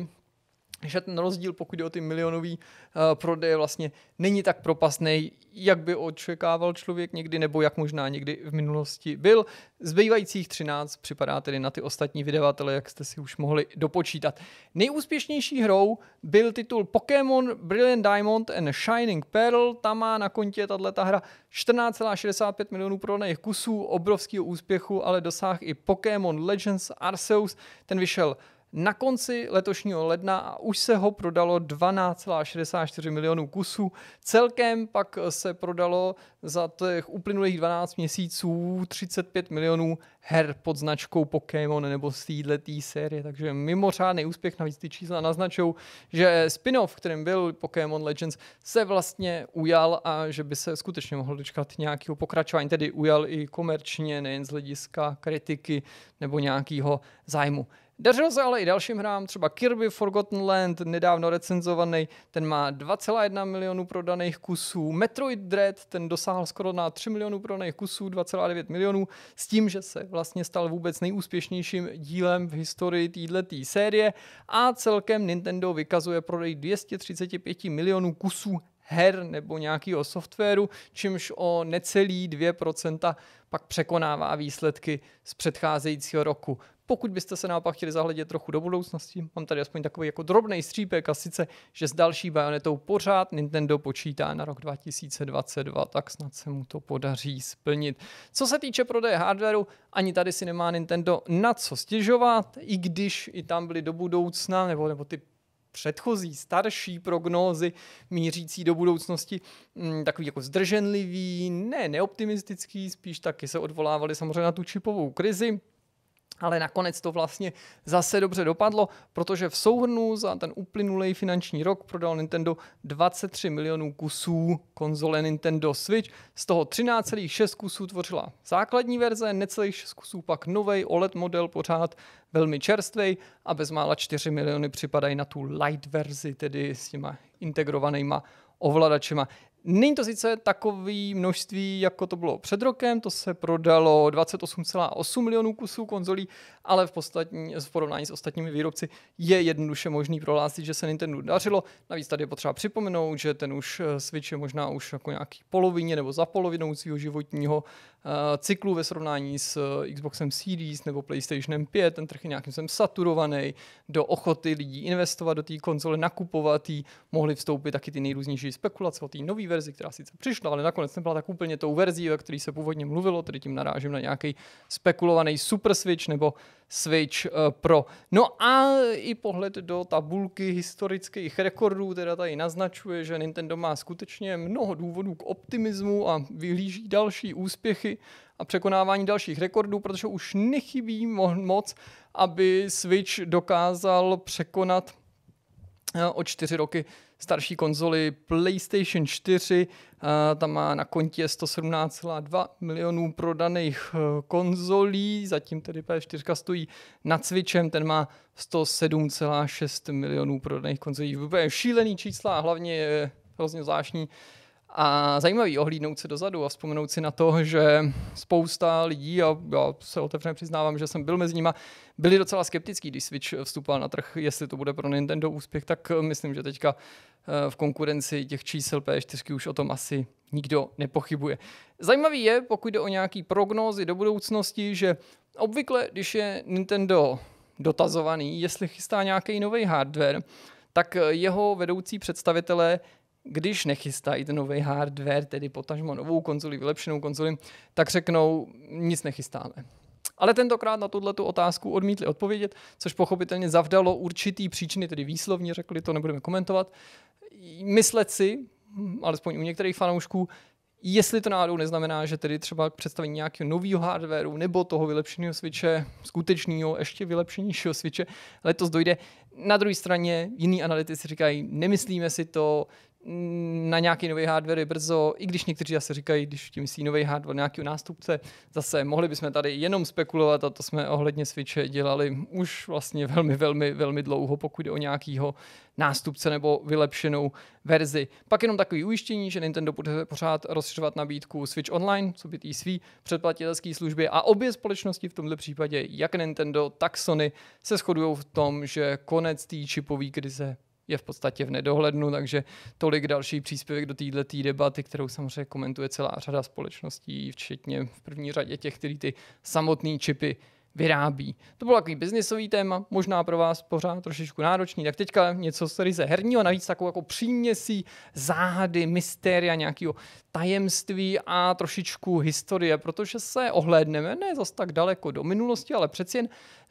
že ten rozdíl, pokud jde o ty milionový uh, prodeje, vlastně není tak propastný, jak by očekával člověk někdy, nebo jak možná někdy v minulosti byl. Zbývajících 13 připadá tedy na ty ostatní vydavatele, jak jste si už mohli dopočítat. Nejúspěšnější hrou byl titul Pokémon Brilliant Diamond and Shining Pearl. Tam má na kontě tato hra 14,65 milionů prodaných kusů, obrovského úspěchu, ale dosáhl i Pokémon Legends Arceus. Ten vyšel na konci letošního ledna a už se ho prodalo 12,64 milionů kusů. Celkem pak se prodalo za těch uplynulých 12 měsíců 35 milionů her pod značkou Pokémon nebo z této série, takže mimořádný úspěch, navíc ty čísla naznačují, že spin-off, kterým byl Pokémon Legends, se vlastně ujal a že by se skutečně mohl dočkat nějakého pokračování, tedy ujal i komerčně, nejen z hlediska kritiky nebo nějakého zájmu. Dařilo se ale i dalším hrám, třeba Kirby Forgotten Land, nedávno recenzovaný, ten má 2,1 milionů prodaných kusů. Metroid Dread, ten dosáhl skoro na 3 milionů prodaných kusů, 2,9 milionů, s tím, že se vlastně stal vůbec nejúspěšnějším dílem v historii této série a celkem Nintendo vykazuje prodej 235 milionů kusů her nebo nějakého softwaru, čímž o necelý 2% pak překonává výsledky z předcházejícího roku. Pokud byste se naopak chtěli zahledět trochu do budoucnosti, mám tady aspoň takový jako drobný střípek a sice, že s další bajonetou pořád Nintendo počítá na rok 2022, tak snad se mu to podaří splnit. Co se týče prodeje hardwareu, ani tady si nemá Nintendo na co stěžovat, i když i tam byly do budoucna, nebo, nebo ty předchozí, starší prognózy mířící do budoucnosti mm, takový jako zdrženlivý, ne neoptimistický, spíš taky se odvolávali samozřejmě na tu čipovou krizi. Ale nakonec to vlastně zase dobře dopadlo, protože v souhrnu za ten uplynulý finanční rok prodal Nintendo 23 milionů kusů konzole Nintendo Switch, z toho 13,6 kusů tvořila základní verze, necelých 6 kusů pak nový OLED model pořád velmi čerstvý a bezmála 4 miliony připadají na tu light verzi, tedy s těma integrovanýma ovladačema. Není to sice takové množství, jako to bylo před rokem, to se prodalo 28,8 milionů kusů konzolí, ale v, podstatní, v porovnání s ostatními výrobci je jednoduše možný prohlásit, že se Nintendo dařilo. Navíc tady je potřeba připomenout, že ten už eh, Switch je možná už jako nějaký polovině nebo za polovinou svého životního uh, cyklu ve srovnání s uh, Xboxem Series nebo PlayStationem 5. Ten trh je nějakým způsobem saturovaný do ochoty lidí investovat do té konzole, nakupovat jí, mohli vstoupit taky ty nejrůznější spekulace o té nové verzi, která sice přišla, ale nakonec nebyla tak úplně tou verzí, o které se původně mluvilo, tedy tím narážím na nějaký spekulovaný Super Switch nebo Switch uh, Pro. No a i pohled do tabulky historických rekordů teda tady naznačuje, že Nintendo má skutečně mnoho důvodů k optimismu a vyhlíží další úspěchy a překonávání dalších rekordů, protože už nechybí moc, aby Switch dokázal překonat eh, o čtyři roky starší konzoli PlayStation 4. Eh, tam má na kontě 117,2 milionů prodaných eh, konzolí, zatím tedy PS4 stojí nad Switchem, ten má 107,6 milionů prodaných konzolí. Úplně šílený čísla a hlavně je hrozně zvláštní, a zajímavý ohlídnout se dozadu a vzpomenout si na to, že spousta lidí, a já se otevřeně přiznávám, že jsem byl mezi nimi, byli docela skeptický, když Switch vstupoval na trh, jestli to bude pro Nintendo úspěch, tak myslím, že teďka eh, v konkurenci těch čísel P4 už o tom asi nikdo nepochybuje. Zajímavý je, pokud jde o nějaký prognózy do budoucnosti, že obvykle, když je Nintendo dotazovaný, jestli chystá nějaký nový hardware, tak jeho vedoucí představitelé když nechystají ten nový hardware, tedy potažmo novou konzoli, vylepšenou konzoli, tak řeknou, nic nechystáme. Ale tentokrát na tuto otázku odmítli odpovědět, což pochopitelně zavdalo určitý příčiny, tedy výslovně řekli, to nebudeme komentovat. Myslet si, alespoň u některých fanoušků, jestli to náhodou neznamená, že tedy třeba k představení nějakého nového hardwareu nebo toho vylepšeného switche, skutečného, ještě vylepšenějšího switche, letos dojde. Na druhé straně jiní analytici říkají, nemyslíme si to, na nějaký nový hardware brzo, i když někteří zase říkají, když tím myslí nový hardware, nějaký nástupce, zase mohli bychom tady jenom spekulovat a to jsme ohledně Switche dělali už vlastně velmi, velmi, velmi dlouho, pokud jde o nějakýho nástupce nebo vylepšenou verzi. Pak jenom takový ujištění, že Nintendo bude pořád rozšiřovat nabídku Switch Online, co by svý předplatitelské služby a obě společnosti v tomto případě, jak Nintendo, tak Sony, se shodují v tom, že konec té čipové krize je v podstatě v nedohlednu, takže tolik další příspěvek do této debaty, kterou samozřejmě komentuje celá řada společností, včetně v první řadě těch, který ty samotné čipy vyrábí. To bylo takový biznisový téma, možná pro vás pořád trošičku náročný. Tak teďka něco z ryze herního, navíc takovou jako příměsí záhady, mystéria, nějakého tajemství a trošičku historie, protože se ohlédneme ne zas tak daleko do minulosti, ale přeci jen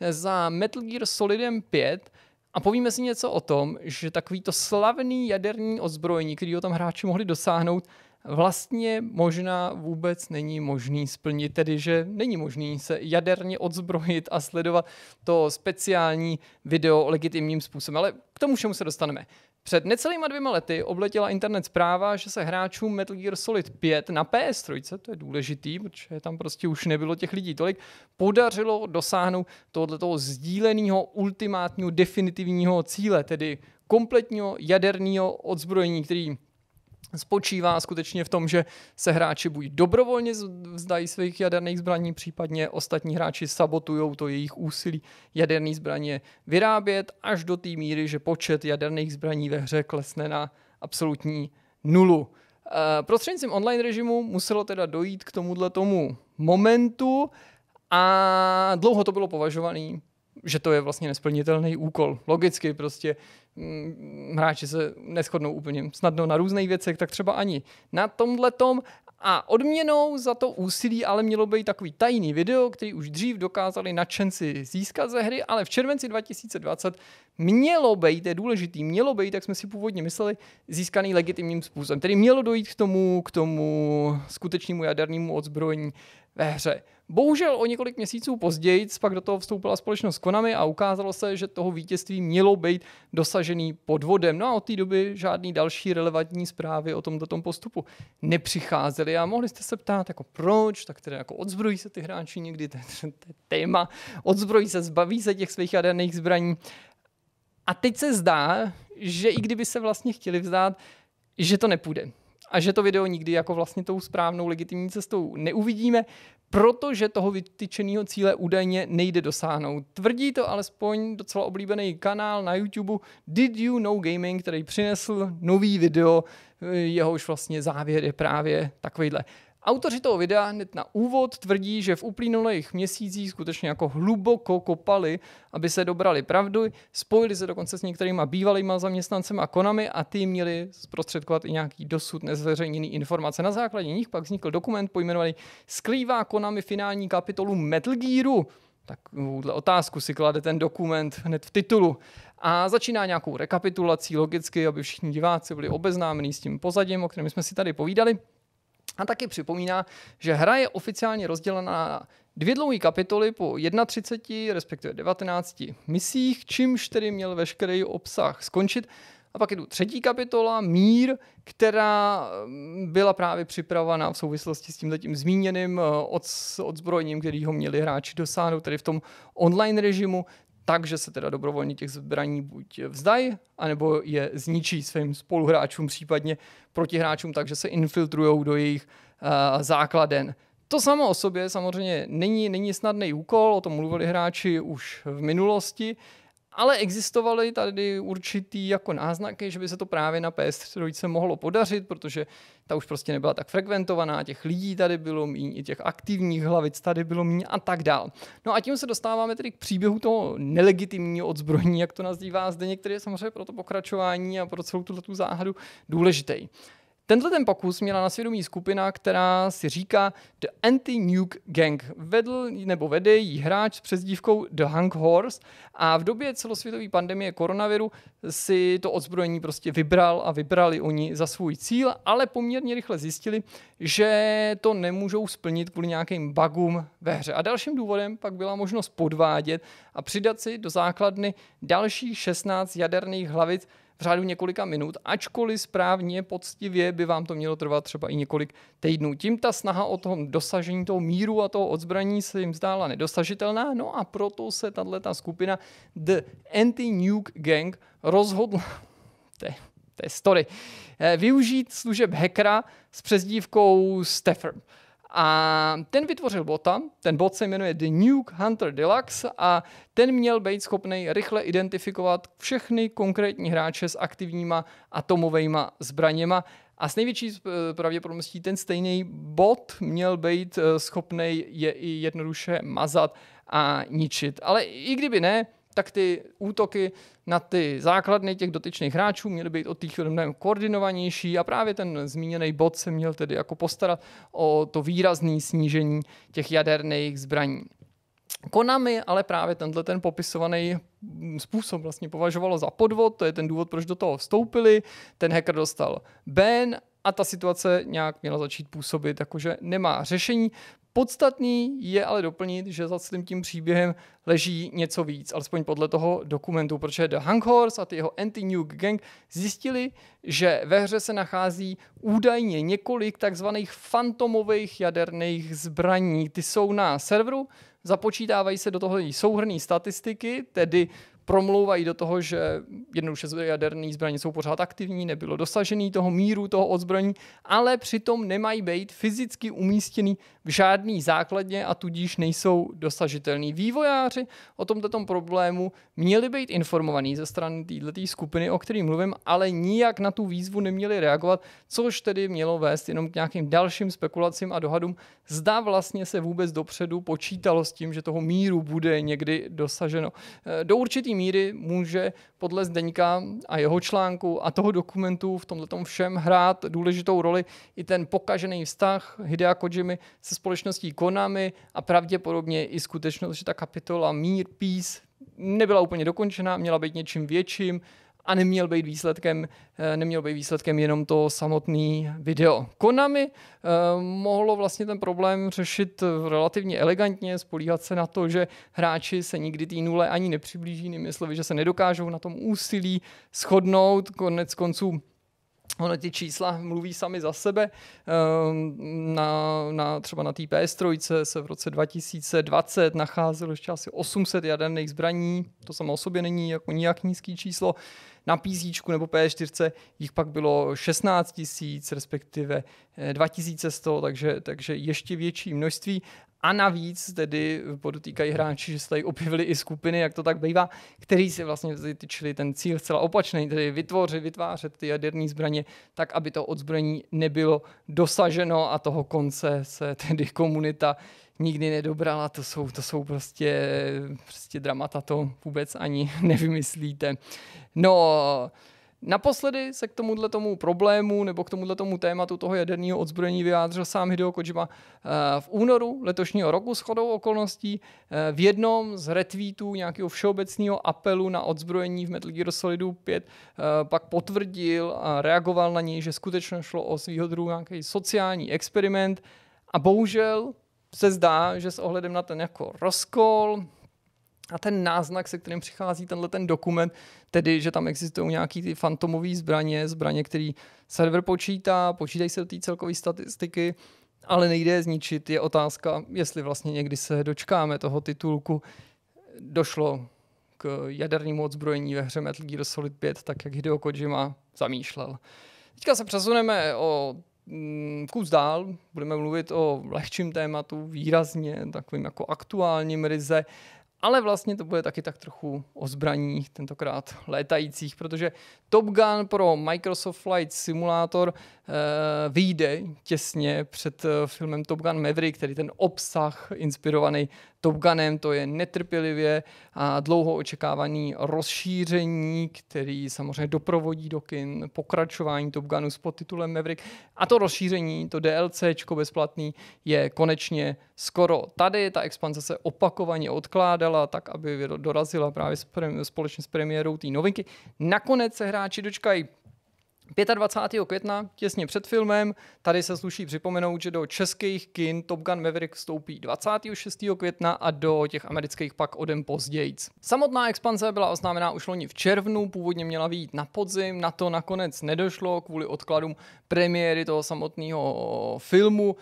za Metal Gear Solidem 5 a povíme si něco o tom, že takový to slavný jaderní ozbrojení, který o tam hráči mohli dosáhnout, vlastně možná vůbec není možný splnit, tedy že není možný se jaderně odzbrojit a sledovat to speciální video legitimním způsobem. Ale k tomu všemu se dostaneme. Před necelýma dvěma lety obletěla internet zpráva, že se hráčům Metal Gear Solid 5 na PS3, to je důležitý, protože tam prostě už nebylo těch lidí tolik, podařilo dosáhnout tohoto sdíleného ultimátního definitivního cíle, tedy kompletního jaderního odzbrojení, který spočívá skutečně v tom, že se hráči buď dobrovolně vzdají svých jaderných zbraní, případně ostatní hráči sabotují to jejich úsilí jaderné zbraně vyrábět až do té míry, že počet jaderných zbraní ve hře klesne na absolutní nulu. E, prostřednictvím online režimu muselo teda dojít k tomuhle tomu momentu a dlouho to bylo považované že to je vlastně nesplnitelný úkol. Logicky prostě hm, hráči se neschodnou úplně snadno na různých věcech, tak třeba ani na tomhle tom. A odměnou za to úsilí ale mělo být takový tajný video, který už dřív dokázali nadšenci získat ze hry, ale v červenci 2020 mělo být, je důležitý, mělo být, jak jsme si původně mysleli, získaný legitimním způsobem. Tedy mělo dojít k tomu, k tomu skutečnému jadernému odzbrojení ve hře. Bohužel o několik měsíců později pak do toho vstoupila společnost Konami a ukázalo se, že toho vítězství mělo být dosažený podvodem. No a od té doby žádný další relevantní zprávy o tomto tom postupu nepřicházely a mohli jste se ptát, jako proč, tak tedy jako odzbrojí se ty hráči někdy, to je téma, odzbrojí se, zbaví se těch svých jaderných zbraní. A teď se zdá, že i kdyby se vlastně chtěli vzdát, že to nepůjde a že to video nikdy jako vlastně tou správnou legitimní cestou neuvidíme, protože toho vytyčeného cíle údajně nejde dosáhnout. Tvrdí to alespoň docela oblíbený kanál na YouTube Did You Know Gaming, který přinesl nový video, jehož vlastně závěr je právě takovýhle. Autoři toho videa hned na úvod tvrdí, že v uplynulých měsících skutečně jako hluboko kopali, aby se dobrali pravdu, spojili se dokonce s některýma bývalýma zaměstnancemi a konami a ty měli zprostředkovat i nějaký dosud nezveřejněný informace. Na základě nich pak vznikl dokument pojmenovaný Skrývá konami finální kapitolu Metal Gearu. Tak otázku si klade ten dokument hned v titulu a začíná nějakou rekapitulací logicky, aby všichni diváci byli obeznámení s tím pozadím, o kterém jsme si tady povídali. A taky připomíná, že hra je oficiálně rozdělena na dvě dlouhé kapitoly po 31, respektive 19 misích, čímž tedy měl veškerý obsah skončit. A pak je tu třetí kapitola, Mír, která mm, byla právě připravena v souvislosti s tímto zmíněným eh, odzbrojením, který ho měli hráči dosáhnout, tedy v tom online režimu tak, že se teda dobrovolně těch zbraní buď vzdají, anebo je zničí svým spoluhráčům, případně protihráčům, takže se infiltrují do jejich uh, základen. To samo o sobě samozřejmě není, není snadný úkol, o tom mluvili hráči už v minulosti, ale existovaly tady určitý jako náznaky, že by se to právě na PS3 mohlo podařit, protože ta už prostě nebyla tak frekventovaná, těch lidí tady bylo méně, i těch aktivních hlavic tady bylo méně a tak dál. No a tím se dostáváme tedy k příběhu toho nelegitimního odzbrojení, jak to nazývá zde některé samozřejmě pro to pokračování a pro celou tuto záhadu důležitý. Tenhle ten pokus měla na svědomí skupina, která si říká The Anti-Nuke Gang. Vedl nebo vede jí hráč s přezdívkou The Hunk Horse a v době celosvětové pandemie koronaviru si to odzbrojení prostě vybral a vybrali oni za svůj cíl, ale poměrně rychle zjistili, že to nemůžou splnit kvůli nějakým bugům ve hře. A dalším důvodem pak byla možnost podvádět a přidat si do základny dalších 16 jaderných hlavic v řádu několika minut, ačkoliv správně, poctivě by vám to mělo trvat třeba i několik týdnů. Tím ta snaha o tom dosažení toho míru a toho odzbraní se jim zdála nedosažitelná, no a proto se tato skupina The Anti-Nuke Gang rozhodla, to je, to je story, eh, využít služeb hackera s přezdívkou Steffer. A ten vytvořil bota, ten bot se jmenuje The Nuke Hunter Deluxe a ten měl být schopný rychle identifikovat všechny konkrétní hráče s aktivníma atomovými zbraněma a s největší pravděpodobností ten stejný bot měl být eh, schopný je i jednoduše mazat a ničit. Ale i kdyby ne, tak ty útoky na ty základny těch dotyčných hráčů měly být od těch mnohem koordinovanější a právě ten zmíněný bot se měl tedy jako postarat o to výrazné snížení těch jaderných zbraní. Konami ale právě tenhle ten popisovaný způsob vlastně považovalo za podvod, to je ten důvod, proč do toho vstoupili, ten hacker dostal ban a ta situace nějak měla začít působit, jakože nemá řešení. Podstatný je ale doplnit, že za celým tím příběhem leží něco víc, alespoň podle toho dokumentu, protože The Hunk Horse a ty jeho Anti-Nuke Gang zjistili, že ve hře se nachází údajně několik takzvaných fantomových jaderných zbraní. Ty jsou na serveru, započítávají se do toho souhrný statistiky, tedy promlouvají do toho, že jednoduše jaderné zbraně jsou pořád aktivní, nebylo dosažený toho míru, toho odzbrojení, ale přitom nemají být fyzicky umístěný v žádný základně a tudíž nejsou dosažitelný. Vývojáři o tomto problému měli být informovaní ze strany této skupiny, o kterým mluvím, ale nijak na tu výzvu neměli reagovat, což tedy mělo vést jenom k nějakým dalším spekulacím a dohadům, zda vlastně se vůbec dopředu počítalo s tím, že toho míru bude někdy dosaženo. Do určitý míry může podle Zdeňka a jeho článku a toho dokumentu v tomto všem hrát důležitou roli. I ten pokažený vztah Hidea Kojimy se společností Konami a pravděpodobně i skutečnost, že ta kapitola Mír, Peace nebyla úplně dokončená, měla být něčím větším, a neměl být výsledkem, eh, neměl být výsledkem jenom to samotný video. Konami eh, mohlo vlastně ten problém řešit relativně elegantně, spolíhat se na to, že hráči se nikdy té nule ani nepřiblíží, nemysleli, že se nedokážou na tom úsilí shodnout, konec konců Ono ty čísla mluví sami za sebe. Ehm, na, na, třeba na té PS3 se v roce 2020 nacházelo ještě asi 800 jaderných zbraní. To samo o sobě není jako nijak nízký číslo. Na PC nebo PS4 jich pak bylo 16 tisíc, respektive 2100, eh, takže, takže ještě větší množství. A navíc tedy podotýkají hráči, že se tady objevily i skupiny, jak to tak bývá, který si vlastně vytyčili ten cíl zcela opačný, tedy vytvořit, vytvářet ty jaderné zbraně tak, aby to odzbrojení nebylo dosaženo a toho konce se tedy komunita nikdy nedobrala. To jsou, to jsou prostě, prostě dramata, to vůbec ani nevymyslíte. No, Naposledy se k tomuhle tomu problému nebo k tomuhle tomu tématu toho jaderného odzbrojení vyjádřil sám Hideo Kojima eh, v únoru letošního roku s chodou okolností eh, v jednom z retweetů nějakého všeobecného apelu na odzbrojení v Metal Gear Solidu 5 eh, pak potvrdil a reagoval na něj, že skutečně šlo o svýho druhu nějaký sociální experiment. A bohužel se zdá, že s ohledem na ten jako rozkol, a ten náznak, se kterým přichází tenhle ten dokument, tedy, že tam existují nějaký ty fantomové zbraně, zbraně, které server počítá, počítají se do té celkové statistiky, ale nejde je zničit, je otázka, jestli vlastně někdy se dočkáme toho titulku. Došlo k jadernému odzbrojení ve hře Metal Gear Solid 5, tak jak Hideo Kojima zamýšlel. Teďka se přesuneme o mm, kus dál, budeme mluvit o lehčím tématu, výrazně takovým jako aktuálním ryze ale vlastně to bude taky tak trochu o zbraních, tentokrát létajících, protože Top Gun pro Microsoft Flight Simulator uh, vyjde těsně před uh, filmem Top Gun Maverick, který ten obsah inspirovaný Top Gunem, to je netrpělivě a dlouho očekávaný rozšíření, který samozřejmě doprovodí do kin pokračování Top Gunu s podtitulem Maverick. A to rozšíření, to DLCčko bezplatný, je konečně skoro tady. Ta expanze se opakovaně odkládala, tak aby dorazila právě společně s premiérou té novinky. Nakonec se hráči dočkají 25. května, těsně před filmem, tady se sluší připomenout, že do českých kin Top Gun Maverick vstoupí 26. května a do těch amerických pak o den později. Samotná expanze byla oznámená už loni v červnu, původně měla výjít na podzim, na to nakonec nedošlo kvůli odkladům premiéry toho samotného filmu,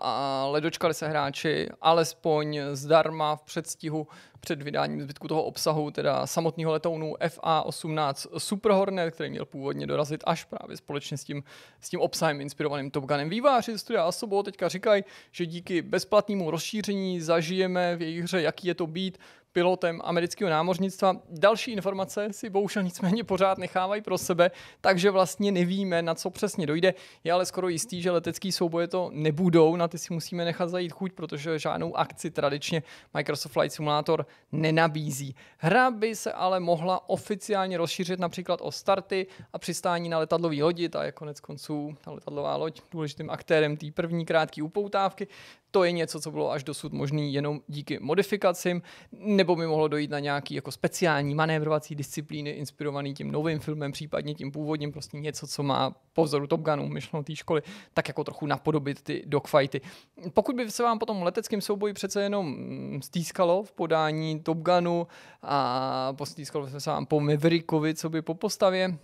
ale dočkali se hráči alespoň zdarma v předstihu před vydáním zbytku toho obsahu, teda samotného letounu FA-18 Super Hornet, který měl původně dorazit až právě společně s tím, s tím obsahem inspirovaným Top Gunem. Výváři studia Asobo teďka říkají, že díky bezplatnému rozšíření zažijeme v jejich hře, jaký je to být pilotem amerického námořnictva. Další informace si bohužel nicméně pořád nechávají pro sebe, takže vlastně nevíme, na co přesně dojde. Je ale skoro jistý, že letecký souboje to nebudou, na ty si musíme nechat zajít chuť, protože žádnou akci tradičně Microsoft Flight Simulator nenabízí. Hra by se ale mohla oficiálně rozšířit například o starty a přistání na letadlový lodi, ta je konec konců ta letadlová loď důležitým aktérem té první krátké upoutávky. To je něco, co bylo až dosud možné jenom díky modifikacím, nebo by mohlo dojít na nějaký jako speciální manévrovací disciplíny inspirovaný tím novým filmem, případně tím původním, prostě něco, co má po vzoru Top Gunu, myšlenou té školy, tak jako trochu napodobit ty dogfighty. Pokud by se vám potom leteckém souboji přece jenom stýskalo v podání Top Gunu a postýskalo se vám po Maverickovi, co by po postavě,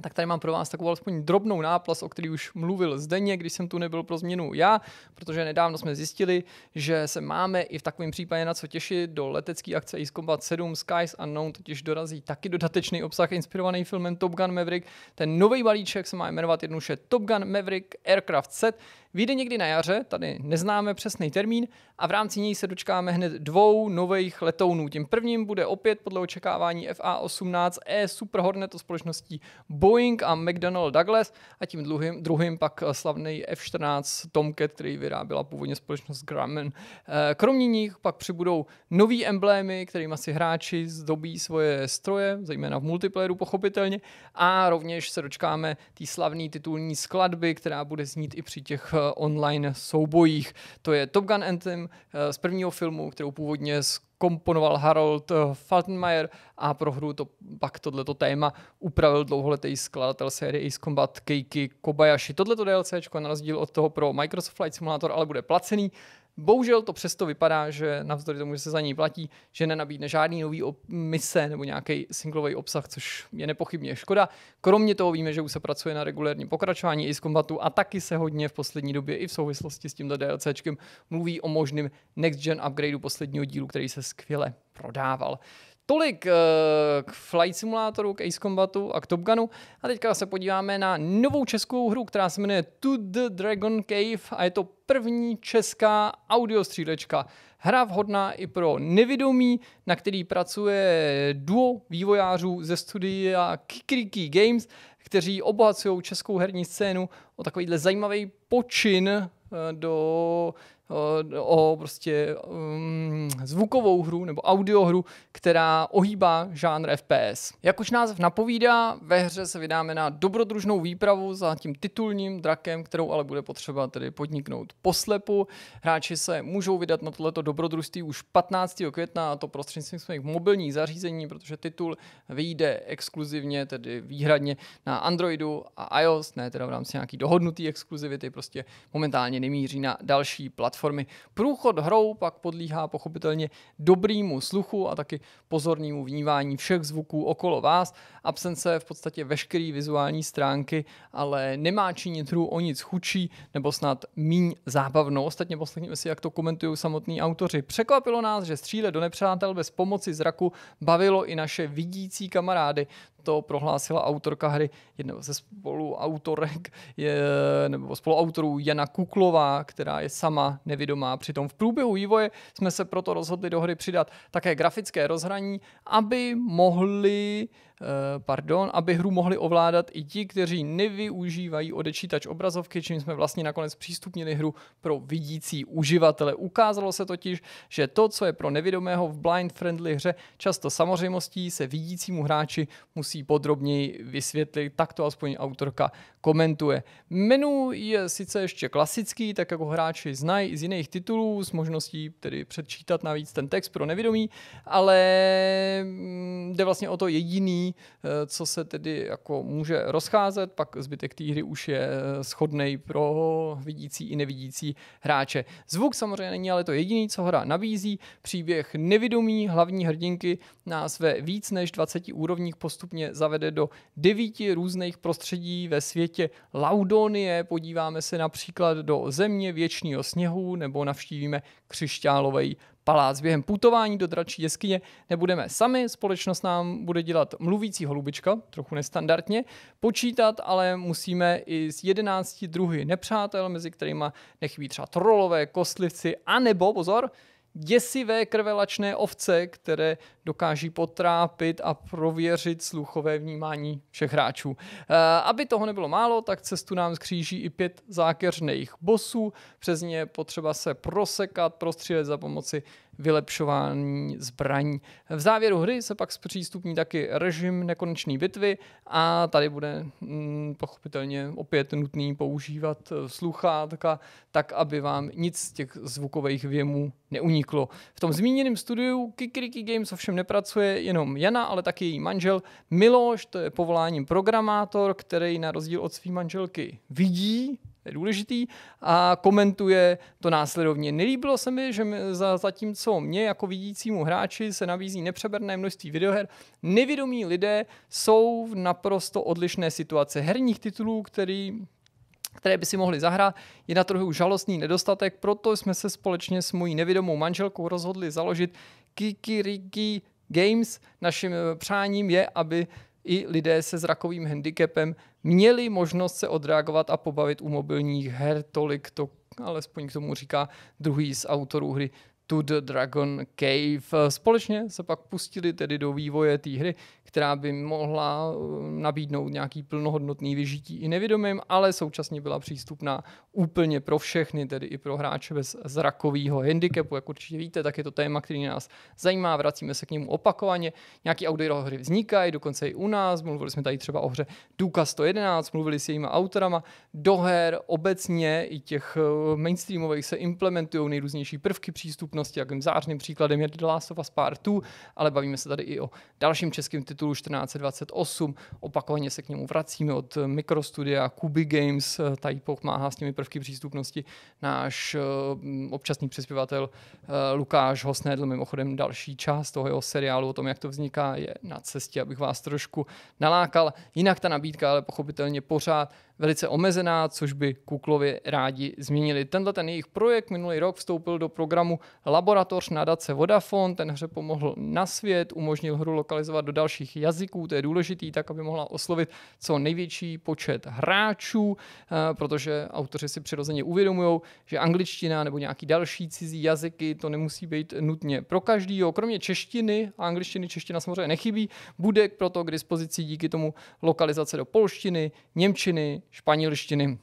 tak tady mám pro vás takovou alespoň drobnou náplas, o který už mluvil Zdeně, když jsem tu nebyl pro změnu já, protože nedávno jsme zjistili, že se máme i v takovém případě na co těšit. Do letecké akce Ace Combat 7 Skies Unknown totiž dorazí taky dodatečný obsah inspirovaný filmem Top Gun Maverick. Ten nový balíček se má jmenovat jednoduše Top Gun Maverick Aircraft Set Vyjde někdy na jaře, tady neznáme přesný termín, a v rámci něj se dočkáme hned dvou nových letounů. Tím prvním bude opět podle očekávání FA-18E Super Hornet společností Boeing a McDonnell Douglas a tím druhým, druhým pak slavný F-14 Tomcat, který vyráběla původně společnost Grumman. Eh, kromě nich pak přibudou nový emblémy, kterými si hráči zdobí svoje stroje, zejména v multiplayeru pochopitelně, a rovněž se dočkáme té slavné titulní skladby, která bude znít i při těch Eh, online soubojích. To je Top Gun Anthem eh, z prvního filmu, kterou původně komponoval Harold eh, Faltenmeyer a pro hru to pak tohleto téma upravil dlouholetý skladatel série Ace Combat Keiki Kobayashi. Tohleto DLC na rozdíl od toho pro Microsoft Flight Simulator ale bude placený Bohužel to přesto vypadá, že navzdory tomu, že se za ní platí, že nenabídne žádný nový mise nebo nějaký singlový obsah, což je nepochybně škoda. Kromě toho víme, že už se pracuje na regulérním pokračování i z kombatu a taky se hodně v poslední době i v souvislosti s tímto DLCčkem mluví o možným next gen upgradeu posledního dílu, který se skvěle prodával. Tolik uh, k Flight Simulatoru, k Ace Combatu a k Top Gunu. A teďka se podíváme na novou českou hru, která se jmenuje To the Dragon Cave a je to první česká audiostřílečka. Hra vhodná i pro nevědomí, na který pracuje duo vývojářů ze studia Kikriki Games, kteří obohacují českou herní scénu o takovýhle zajímavý počin eh, do o prostě um, zvukovou hru nebo audiohru, která ohýbá žánr FPS. Jak už název napovídá, ve hře se vydáme na dobrodružnou výpravu za tím titulním drakem, kterou ale bude potřeba tedy podniknout poslepu. Hráči se můžou vydat na tohleto dobrodružství už 15. května a to prostřednictvím svých mobilních zařízení, protože titul vyjde exkluzivně, tedy výhradně na Androidu a iOS, ne teda v rámci nějaký dohodnutý exkluzivity, prostě momentálně nemíří na další platformy platformy. Průchod hrou pak podlíhá pochopitelně dobrýmu sluchu a taky pozornému vnímání všech zvuků okolo vás. Absence v podstatě veškeré vizuální stránky, ale nemá činit hru o nic chudší nebo snad míň zábavnou. Ostatně poslechněme si, jak to komentují samotní autoři. Překvapilo nás, že stříle do nepřátel bez pomoci zraku bavilo i naše vidící kamarády to prohlásila autorka hry, jedna ze spoluautorek, je, nebo spoluautorů Jana Kuklová, která je sama nevidomá. Přitom v průběhu vývoje jsme se proto rozhodli do hry přidat také grafické rozhraní, aby mohli Eh, pardon, aby hru mohli ovládat i ti, kteří nevyužívají odečítač obrazovky, čím jsme vlastně nakonec přístupnili hru pro vidící uživatele. Ukázalo se totiž, že to, co je pro nevidomého v blind friendly hře často samozřejmostí, se vidícímu hráči musí podrobněji vysvětlit, tak to aspoň autorka komentuje. Menu je sice ještě klasický, tak jako hráči znají z jiných titulů, s možností tedy předčítat navíc ten text pro nevědomí, ale mm, jde vlastně o to jediný, Eh, co se tedy jako může rozcházet, pak zbytek té hry už je eh, schodný pro vidící i nevidící hráče. Zvuk samozřejmě není ale to jediný, co hra nabízí. Příběh nevidomí hlavní hrdinky nás ve víc než 20 úrovních postupně zavede do devíti různých prostředí ve světě Laudonie. Podíváme se například do země věčného sněhu nebo navštívíme křišťálový palác. Během putování do dračí jeskyně nebudeme sami, společnost nám bude dělat mluvící holubička, trochu nestandardně. Počítat ale musíme i s 11 druhy nepřátel, mezi kterými nechybí třeba trolové, kostlivci, anebo, pozor, děsivé krvelačné ovce, které dokáží potrápit a prověřit sluchové vnímání všech hráčů. E, aby toho nebylo málo, tak cestu nám skříží i pět zákeřných bosů. Přes ně potřeba se prosekat, prostřílet za pomoci vylepšování zbraní. V závěru hry se pak zpřístupní taky režim nekonečné bitvy a tady bude mm, pochopitelně opět nutný používat eh, sluchátka, tak aby vám nic z těch zvukových věmů neuniklo. V tom zmíněném studiu Kikiriki Games ovšem nepracuje jenom Jana, ale taky její manžel Miloš, to je povoláním programátor, který na rozdíl od své manželky vidí, je důležitý, a komentuje to následovně. Nelíbilo se mi, že za, zatímco mě jako vidícímu hráči se nabízí nepřeberné množství videoher, nevědomí lidé jsou v naprosto odlišné situace herních titulů, který které by si mohli zahrát, je na trhu žalostný nedostatek, proto jsme se společně s mojí nevědomou manželkou rozhodli založit Kikiriki Games. Naším přáním je, aby i lidé se zrakovým handicapem měli možnost se odreagovat a pobavit u mobilních her, tolik to alespoň k tomu říká druhý z autorů hry To the Dragon Cave. Společně se pak pustili tedy do vývoje té hry, která by mohla eh, nabídnout nějaký plnohodnotný vyžití i nevědomým, ale současně byla přístupná úplně pro všechny, tedy i pro hráče bez zrakového handicapu. Jak určitě víte, tak je to téma, který nás zajímá, vracíme se k němu opakovaně. Nějaký audio hry vznikají, dokonce i u nás. Mluvili jsme tady třeba o hře Duka 111, mluvili s jejíma autorama. Do her obecně i těch eh, mainstreamových se implementují nejrůznější prvky přístupnosti, jakým zářným příkladem je The Last of Us Part 2, ale bavíme se tady i o dalším českém titulu titulu 1428. Opakovaně se k němu vracíme od Microstudia, Kuby Games, tady pomáhá s těmi prvky přístupnosti náš eh, občasný přispěvatel eh, Lukáš Hosnedl, mimochodem další část toho jeho seriálu o tom, jak to vzniká, je na cestě, abych vás trošku nalákal. Jinak ta nabídka ale pochopitelně pořád velice omezená, což by Kuklovi rádi změnili. Tenhle ten jejich projekt minulý rok vstoupil do programu Laboratoř nadace Vodafone, ten hře pomohl na svět, umožnil hru lokalizovat do dalších jazyků, to je důležitý, tak aby mohla oslovit co největší počet hráčů, eh, protože autoři si přirozeně uvědomují, že angličtina nebo nějaký další cizí jazyky to nemusí být nutně pro každýho. Kromě češtiny, a angličtiny, čeština samozřejmě nechybí, bude proto k dispozici díky tomu lokalizace do polštiny, němčiny, španělštiny.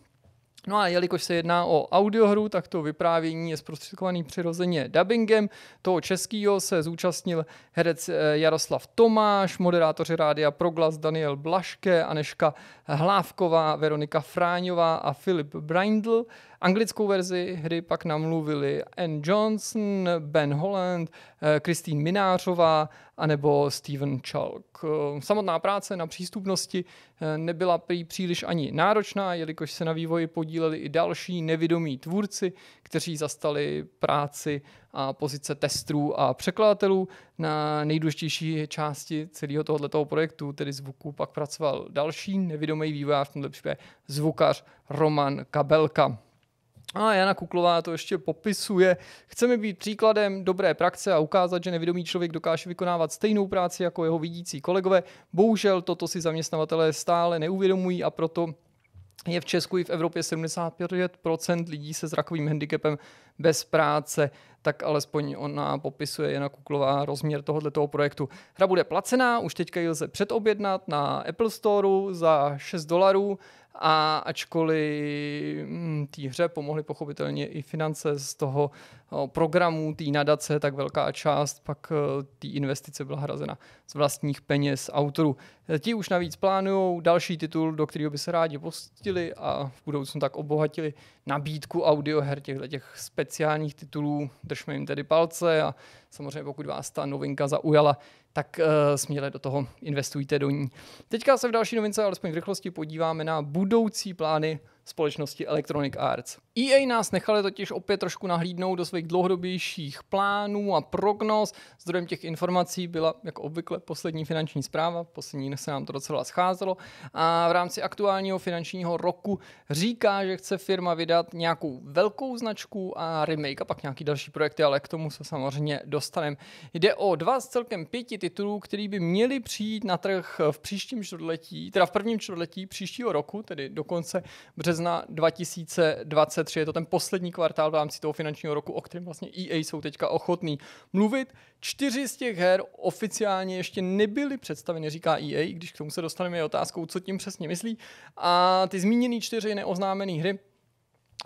No a jelikož se jedná o audiohru, tak to vyprávění je zprostředkovaný přirozeně dubbingem. Toho českého se zúčastnil herec eh, Jaroslav Tomáš, moderátoři rádia Proglas Daniel Blaške, Aneška Hlávková, Veronika Fráňová a Filip Brindl. Anglickou verzi hry pak namluvili Ann Johnson, Ben Holland, Kristýn eh, Minářová anebo Steven Chalk. Eh, samotná práce na přístupnosti eh, nebyla prý příliš ani náročná, jelikož se na vývoji podíleli i další nevidomí tvůrci, kteří zastali práci a pozice testrů a překladatelů. Na nejdůležitější části celého tohoto projektu, tedy zvuku, pak pracoval další nevidomý vývojář, v tomto případě zvukař Roman Kabelka. A Jana Kuklová to ještě popisuje. Chceme být příkladem dobré praxe a ukázat, že nevědomý člověk dokáže vykonávat stejnou práci jako jeho vidící kolegové. Bohužel toto si zaměstnavatelé stále neuvědomují a proto je v Česku i v Evropě 75% lidí se zrakovým handicapem bez práce, tak alespoň ona popisuje Jana Kuklová rozměr tohoto projektu. Hra bude placená, už teďka ji lze předobjednat na Apple Store za 6 dolarů a ačkoliv hm, té hře pomohly pochopitelně i finance z toho programu té nadace, tak velká část pak té investice byla hrazena z vlastních peněz autorů. Ti už navíc plánují další titul, do kterého by se rádi pustili a v budoucnu tak obohatili nabídku audioher těchto těch speciálních titulů. Držme jim tedy palce a samozřejmě pokud vás ta novinka zaujala, tak uh, směle do toho investujte do ní. Teďka se v další novince, alespoň v rychlosti, podíváme na budoucí plány společnosti Electronic Arts. EA nás nechali totiž opět trošku nahlídnout do svých dlouhodobějších plánů a prognóz. Zdrojem těch informací byla, jako obvykle, poslední finanční zpráva. Poslední se nám to docela scházelo. A v rámci aktuálního finančního roku říká, že chce firma vydat nějakou velkou značku a remake a pak nějaký další projekty, ale k tomu se samozřejmě dostaneme. Jde o dva z celkem pěti titulů, který by měli přijít na trh v příštím čtvrtletí, teda v prvním čtvrtletí příštího roku, tedy do konce března 2023. Je to ten poslední kvartál v rámci toho finančního roku, o kterém vlastně EA jsou teďka ochotní mluvit. Čtyři z těch her oficiálně ještě nebyly představeny, říká EA, když k tomu se dostaneme je otázkou, co tím přesně myslí. A ty zmíněné čtyři neoznámené hry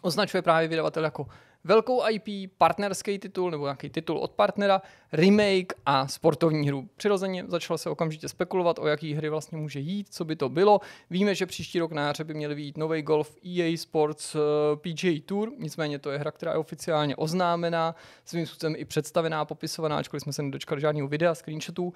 označuje právě vydavatel jako velkou IP, partnerský titul nebo nějaký titul od partnera, remake a sportovní hru. Přirozeně začalo se okamžitě spekulovat, o jaký hry vlastně může jít, co by to bylo. Víme, že příští rok na jaře by měl být nový golf EA Sports eh, PGA Tour, nicméně to je hra, která je oficiálně oznámená, svým způsobem i představená, popisovaná, ačkoliv jsme se nedočkali žádného videa, screenshotů. Uh,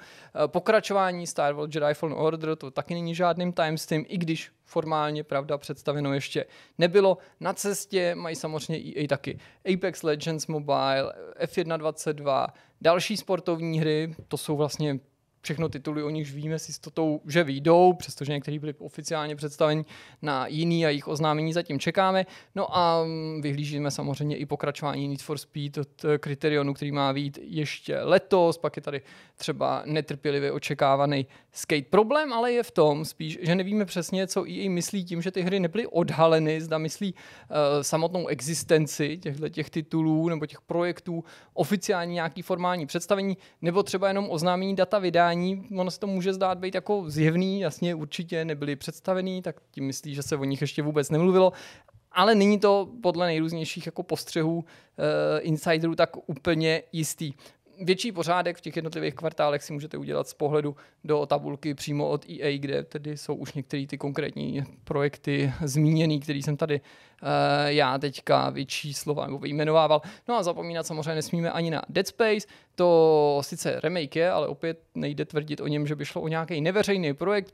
pokračování Star Wars Jedi Fallen Order, to taky není žádným timestem, i když formálně, pravda, představeno ještě nebylo. Na cestě mají samozřejmě i taky Apex Legends Mobile, F1.22, další sportovní hry, to jsou vlastně všechno tituly, o nichž víme s jistotou, že vyjdou, přestože některý byli oficiálně představeni na jiný a jejich oznámení zatím čekáme. No a mm, vyhlížíme samozřejmě i pokračování Need for Speed od Criterionu, který má být ještě letos, pak je tady třeba netrpělivě očekávaný Skate. Problém ale je v tom spíš, že nevíme přesně, co EA myslí tím, že ty hry nebyly odhaleny, zda myslí uh, samotnou existenci těchto těch titulů nebo těch projektů, oficiální nějaký formální představení, nebo třeba jenom oznámení data vydání. Ono se to může zdát být jako zjevný, jasně určitě nebyly představený, tak tím myslí, že se o nich ještě vůbec nemluvilo, ale není to podle nejrůznějších jako postřehů uh, insiderů tak úplně jistý větší pořádek v těch jednotlivých kvartálech si můžete udělat z pohledu do tabulky přímo od EA, kde tedy jsou už některé ty konkrétní projekty zmíněný, který jsem tady uh, já teďka vyčísloval nebo vyjmenovával. No a zapomínat samozřejmě nesmíme ani na Dead Space. To sice remake je, ale opět nejde tvrdit o něm, že by šlo o nějaký neveřejný projekt,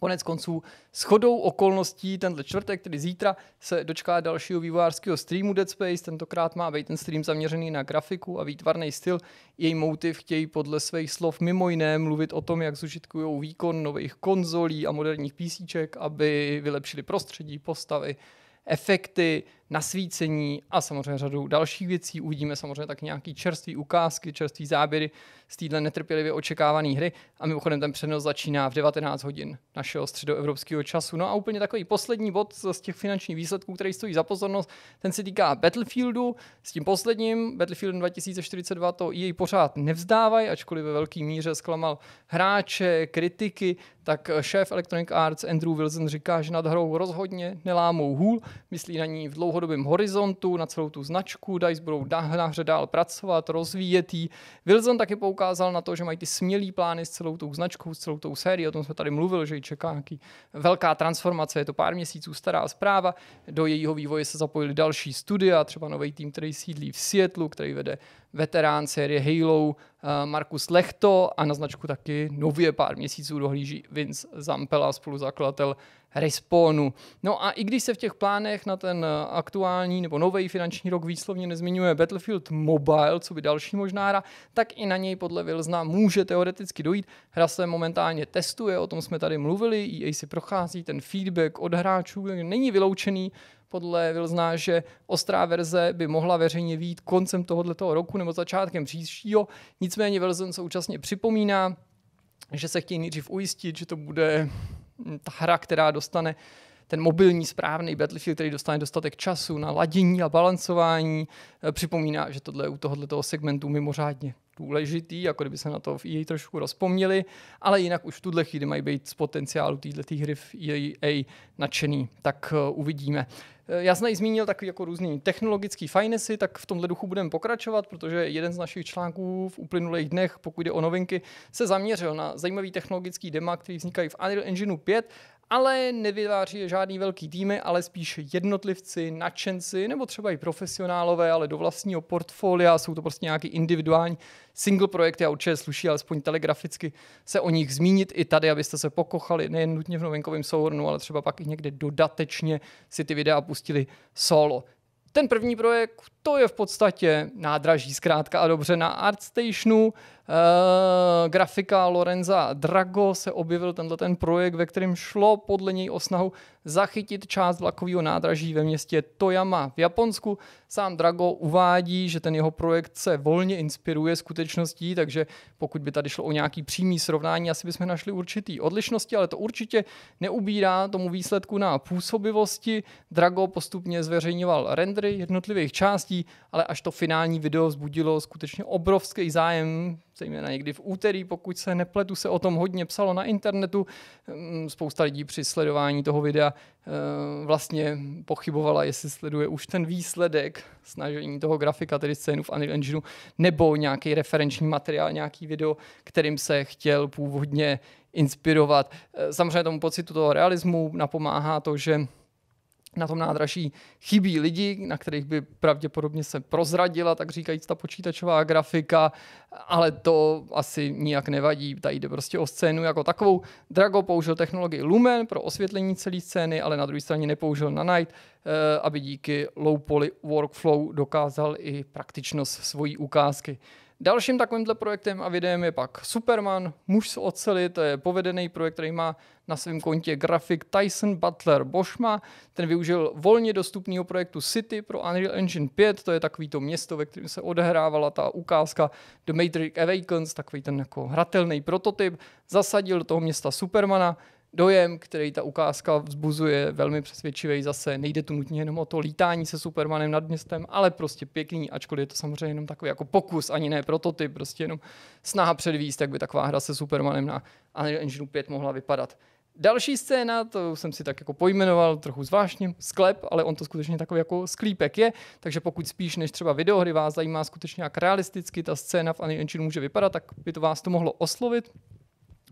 Konec konců s chodou okolností tenhle čtvrtek, tedy zítra, se dočká dalšího vývojářského streamu Dead Space. Tentokrát má být ten stream zaměřený na grafiku a výtvarný styl. Její motiv chtějí podle svých slov mimo jiné mluvit o tom, jak zužitkují výkon nových konzolí a moderních PC, aby vylepšili prostředí, postavy, efekty, nasvícení a samozřejmě řadu dalších věcí. Uvidíme samozřejmě tak nějaký čerstvý ukázky, čerstvý záběry z téhle netrpělivě očekávané hry. A mimochodem ten přenos začíná v 19 hodin našeho středoevropského času. No a úplně takový poslední bod z těch finančních výsledků, který stojí za pozornost, ten se týká Battlefieldu. S tím posledním, Battlefieldem 2042, to jej pořád nevzdávají, ačkoliv ve velké míře zklamal hráče, kritiky, tak šéf Electronic Arts Andrew Wilson říká, že nad hrou rozhodně nelámou hůl, myslí na ní v dlouhodobém horizontu, na celou tu značku, DICE budou na hře dál pracovat, rozvíjet jí. Wilson taky poukázal na to, že mají ty smělý plány s celou tou značkou, s celou tou sérií, o tom jsme tady mluvili, že ji čeká nějaký velká transformace, je to pár měsíců stará zpráva, do jejího vývoje se zapojili další studia, třeba nový tým, který sídlí v Seattleu, který vede veterán série Halo eh, Markus Lechto a na značku taky nově pár měsíců dohlíží Vince Zampela, spoluzakladatel Respawnu. No a i když se v těch plánech na ten eh, aktuální nebo nový finanční rok výslovně nezmiňuje Battlefield Mobile, co by další možná hra, tak i na něj podle Wilsona může teoreticky dojít. Hra se momentálně testuje, o tom jsme tady mluvili, EA si prochází ten feedback od hráčů, není vyloučený, podle Vilzna, že ostrá verze by mohla veřejně výjít koncem tohoto roku nebo začátkem příštího. Nicméně Wilson současně připomíná, že se chtějí nejdřív ujistit, že to bude ta hra, která dostane ten mobilní správný Battlefield, který dostane dostatek času na ladění a balancování, eh, připomíná, že tohle je u tohoto segmentu mimořádně důležitý, jako kdyby se na to v EA trošku rozpomněli, ale jinak už v tuhle chvíli mají být z potenciálu této hry v EA nadšený, tak uh, uvidíme. Eh, já jsem zmínil takový jako různý technologický finesy, tak v tomhle duchu budeme pokračovat, protože jeden z našich článků v uplynulých dnech, pokud jde o novinky, se zaměřil na zajímavý technologický dema, který vznikají v Unreal Engineu 5 ale nevytváří žádný velký týmy, ale spíš jednotlivci, nadšenci nebo třeba i profesionálové, ale do vlastního portfolia, jsou to prostě nějaký individuální single projekty a určitě sluší alespoň telegraficky se o nich zmínit i tady, abyste se pokochali nejen nutně v novinkovém souhrnu, ale třeba pak i někde dodatečně si ty videa pustili solo. Ten první projekt, to je v podstatě nádraží zkrátka a dobře na ArtStationu. Uh, grafika Lorenza Drago se objevil tenhle ten projekt, ve kterém šlo podle něj o snahu zachytit část vlakového nádraží ve městě Toyama v Japonsku. Sám Drago uvádí, že ten jeho projekt se volně inspiruje skutečností, takže pokud by tady šlo o nějaký přímý srovnání, asi bychom našli určitý odlišnosti, ale to určitě neubírá tomu výsledku na působivosti. Drago postupně zveřejňoval rendery jednotlivých částí, ale až to finální video vzbudilo skutečně obrovský zájem zejména někdy v úterý, pokud se nepletu, se o tom hodně psalo na internetu. Mm, spousta lidí při sledování toho videa eh, vlastně pochybovala, jestli sleduje už ten výsledek snažení toho grafika, tedy scénu v Unreal Engineu, nebo nějaký referenční materiál, nějaký video, kterým se chtěl původně inspirovat. Eh, samozřejmě tomu pocitu toho realismu napomáhá to, že na tom nádraží chybí lidi, na kterých by pravděpodobně se prozradila, tak říkajíc, ta počítačová grafika, ale to asi nijak nevadí. Tady jde prostě o scénu jako takovou. Drago použil technologii Lumen pro osvětlení celé scény, ale na druhé straně nepoužil Nanite, eh, aby díky low poly workflow dokázal i praktičnost svojí ukázky. Dalším takovýmhle projektem a videem je pak Superman, muž z oceli, to je povedený projekt, který má na svém kontě grafik Tyson Butler Boschma. Ten využil volně dostupného projektu City pro Unreal Engine 5, to je takový to město, ve kterém se odehrávala ta ukázka The Matrix Awakens, takový ten jako hratelný prototyp. Zasadil do toho města Supermana, dojem, který ta ukázka vzbuzuje, velmi přesvědčivý zase. Nejde tu nutně jenom o to lítání se Supermanem nad městem, ale prostě pěkný, ačkoliv je to samozřejmě jenom takový jako pokus, ani ne prototyp, prostě jenom snaha předvíst, jak by taková hra se Supermanem na Unreal Engine 5 mohla vypadat. Další scéna, to jsem si tak jako pojmenoval trochu zvláštně, sklep, ale on to skutečně takový jako sklípek je, takže pokud spíš než třeba videohry vás zajímá skutečně jak realisticky ta scéna v Unreal Engine může vypadat, tak by to vás to mohlo oslovit.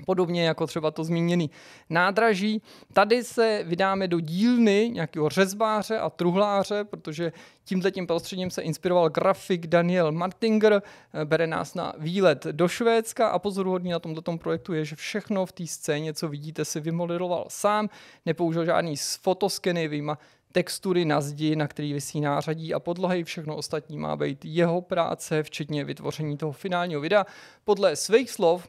Podobně jako třeba to zmíněný nádraží. Tady se vydáme do dílny nějakého řezbáře a truhláře, protože tímhle tím prostředím se inspiroval grafik Daniel Martinger, bere nás na výlet do Švédska a pozoruhodný na tomto projektu je, že všechno v té scéně, co vidíte, si vymodeloval sám, nepoužil žádný fotoskeny, vyjma textury na zdi, na který vysí nářadí a podlahy, všechno ostatní má být jeho práce, včetně vytvoření toho finálního videa. Podle svých slov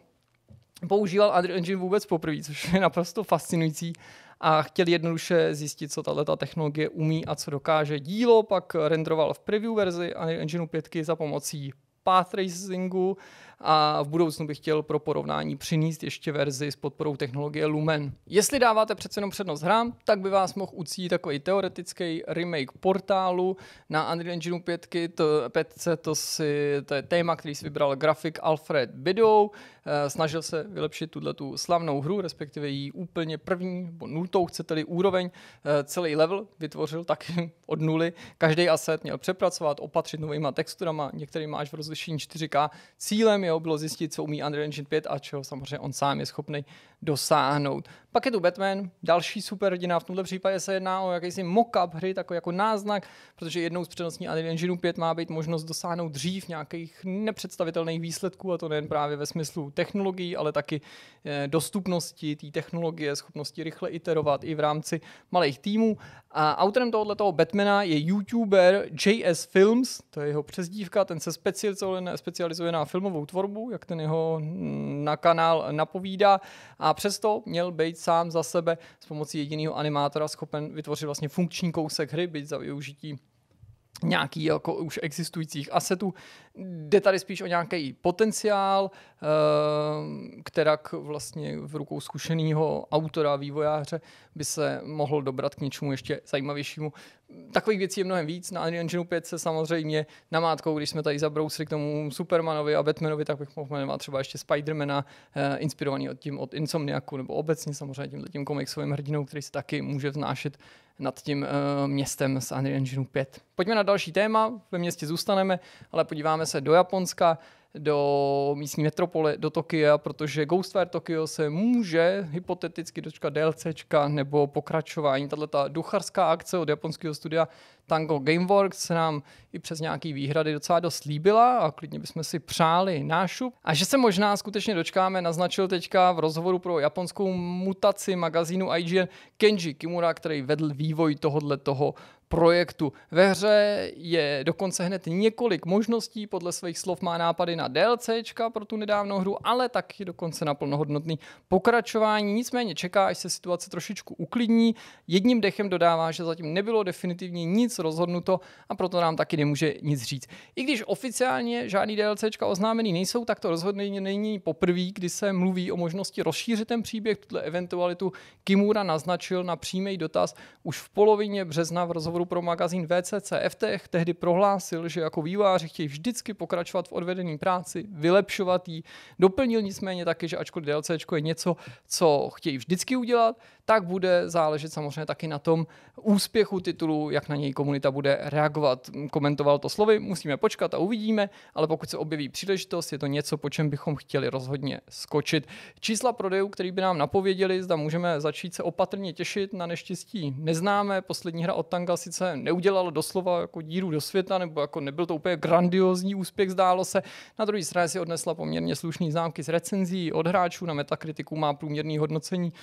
používal Unreal Engine vůbec poprvé, což je naprosto fascinující a chtěl jednoduše zjistit, co tato technologie umí a co dokáže. Dílo pak renderoval v preview verzi Unreal Engine 5 za pomocí path tracingu a v budoucnu bych chtěl pro porovnání přinést ještě verzi s podporou technologie Lumen. Jestli dáváte přece jenom přednost hrám, tak by vás mohl ucít takový teoretický remake portálu na Unreal Engine 5, to, 5 to, si, to je téma, který si vybral grafik Alfred Bidow, eh, snažil se vylepšit tuhle tu slavnou hru, respektive její úplně první, nebo nultou, chcete-li úroveň, eh, celý level vytvořil taky od nuly. Každý asset měl přepracovat, opatřit novýma texturama, některý máš v rozlišení 4K. Cílem jeho bylo zjistit, co umí Unreal Engine 5 a čeho samozřejmě on sám je schopný dosáhnout. Pak je tu Batman, další superhrdina, v tomto případě se jedná o jakýsi mock-up hry, takový jako náznak, protože jednou z přednostní Unreal Engine 5 má být možnost dosáhnout dřív nějakých nepředstavitelných výsledků, a to nejen právě ve smyslu technologií, ale taky eh, dostupnosti té technologie, schopnosti rychle iterovat i v rámci malých týmů. A autorem tohoto Batmana je youtuber JS Films, to je jeho přezdívka, ten se specializuje na filmovou tvorbu, jak ten jeho mm, na kanál napovídá. A přesto měl být sám za sebe s pomocí jediného animátora schopen vytvořit vlastně funkční kousek hry, byť za využití nějaký jako už existujících asetů. Jde tady spíš o nějaký potenciál, eh, kterak vlastně v rukou zkušeného autora, vývojáře by se mohl dobrat k něčemu ještě zajímavějšímu. Takových věcí je mnohem víc. Na Unreal Engine 5 se samozřejmě namátkou, když jsme tady zabrousili k tomu Supermanovi a Batmanovi, tak bych mohl jmenovat třeba ještě Spidermana, eh, inspirovaný od tím od Insomniaku, nebo obecně samozřejmě tím, tím komiksovým hrdinou, který se taky může vznášet nad tím uh, městem z Unreal Engine 5. Pojďme na další téma, ve městě zůstaneme, ale podíváme se do Japonska do místní metropole, do Tokia, protože Ghostwire Tokyo se může hypoteticky dočkat DLCčka nebo pokračování. Tato ta ducharská akce od japonského studia Tango Gameworks se nám i přes nějaký výhrady docela dost líbila a klidně bychom si přáli nášup. A že se možná skutečně dočkáme, naznačil teďka v rozhovoru pro japonskou mutaci magazínu IGN Kenji Kimura, který vedl vývoj tohohle toho projektu. Ve hře je dokonce hned několik možností, podle svých slov má nápady na DLCčka pro tu nedávnou hru, ale taky dokonce na plnohodnotný pokračování. Nicméně čeká, až se situace trošičku uklidní. Jedním dechem dodává, že zatím nebylo definitivně nic rozhodnuto a proto nám taky nemůže nic říct. I když oficiálně žádný DLCčka oznámený nejsou, tak to rozhodně není poprvé, kdy se mluví o možnosti rozšířit ten příběh. Tuto eventualitu Kimura naznačil na přímý dotaz už v polovině března v rozhovoru pro magazín VCC FTech tehdy prohlásil, že jako vývojáři chtějí vždycky pokračovat v odvedené práci, vylepšovat ji. Doplnil nicméně taky, že ačkoliv DLC je něco, co chtějí vždycky udělat, tak bude záležet samozřejmě taky na tom úspěchu titulu, jak na něj komunita bude reagovat. Komentoval to slovy, musíme počkat a uvidíme, ale pokud se objeví příležitost, je to něco, po čem bychom chtěli rozhodně skočit. Čísla prodejů, který by nám napověděli, zda můžeme začít se opatrně těšit na neštěstí neznáme. Poslední hra od Tanga sice neudělala doslova jako díru do světa, nebo jako nebyl to úplně grandiozní úspěch, zdálo se. Na druhé straně si odnesla poměrně slušný známky z recenzí od hráčů, na Metakritiku má průměrný hodnocení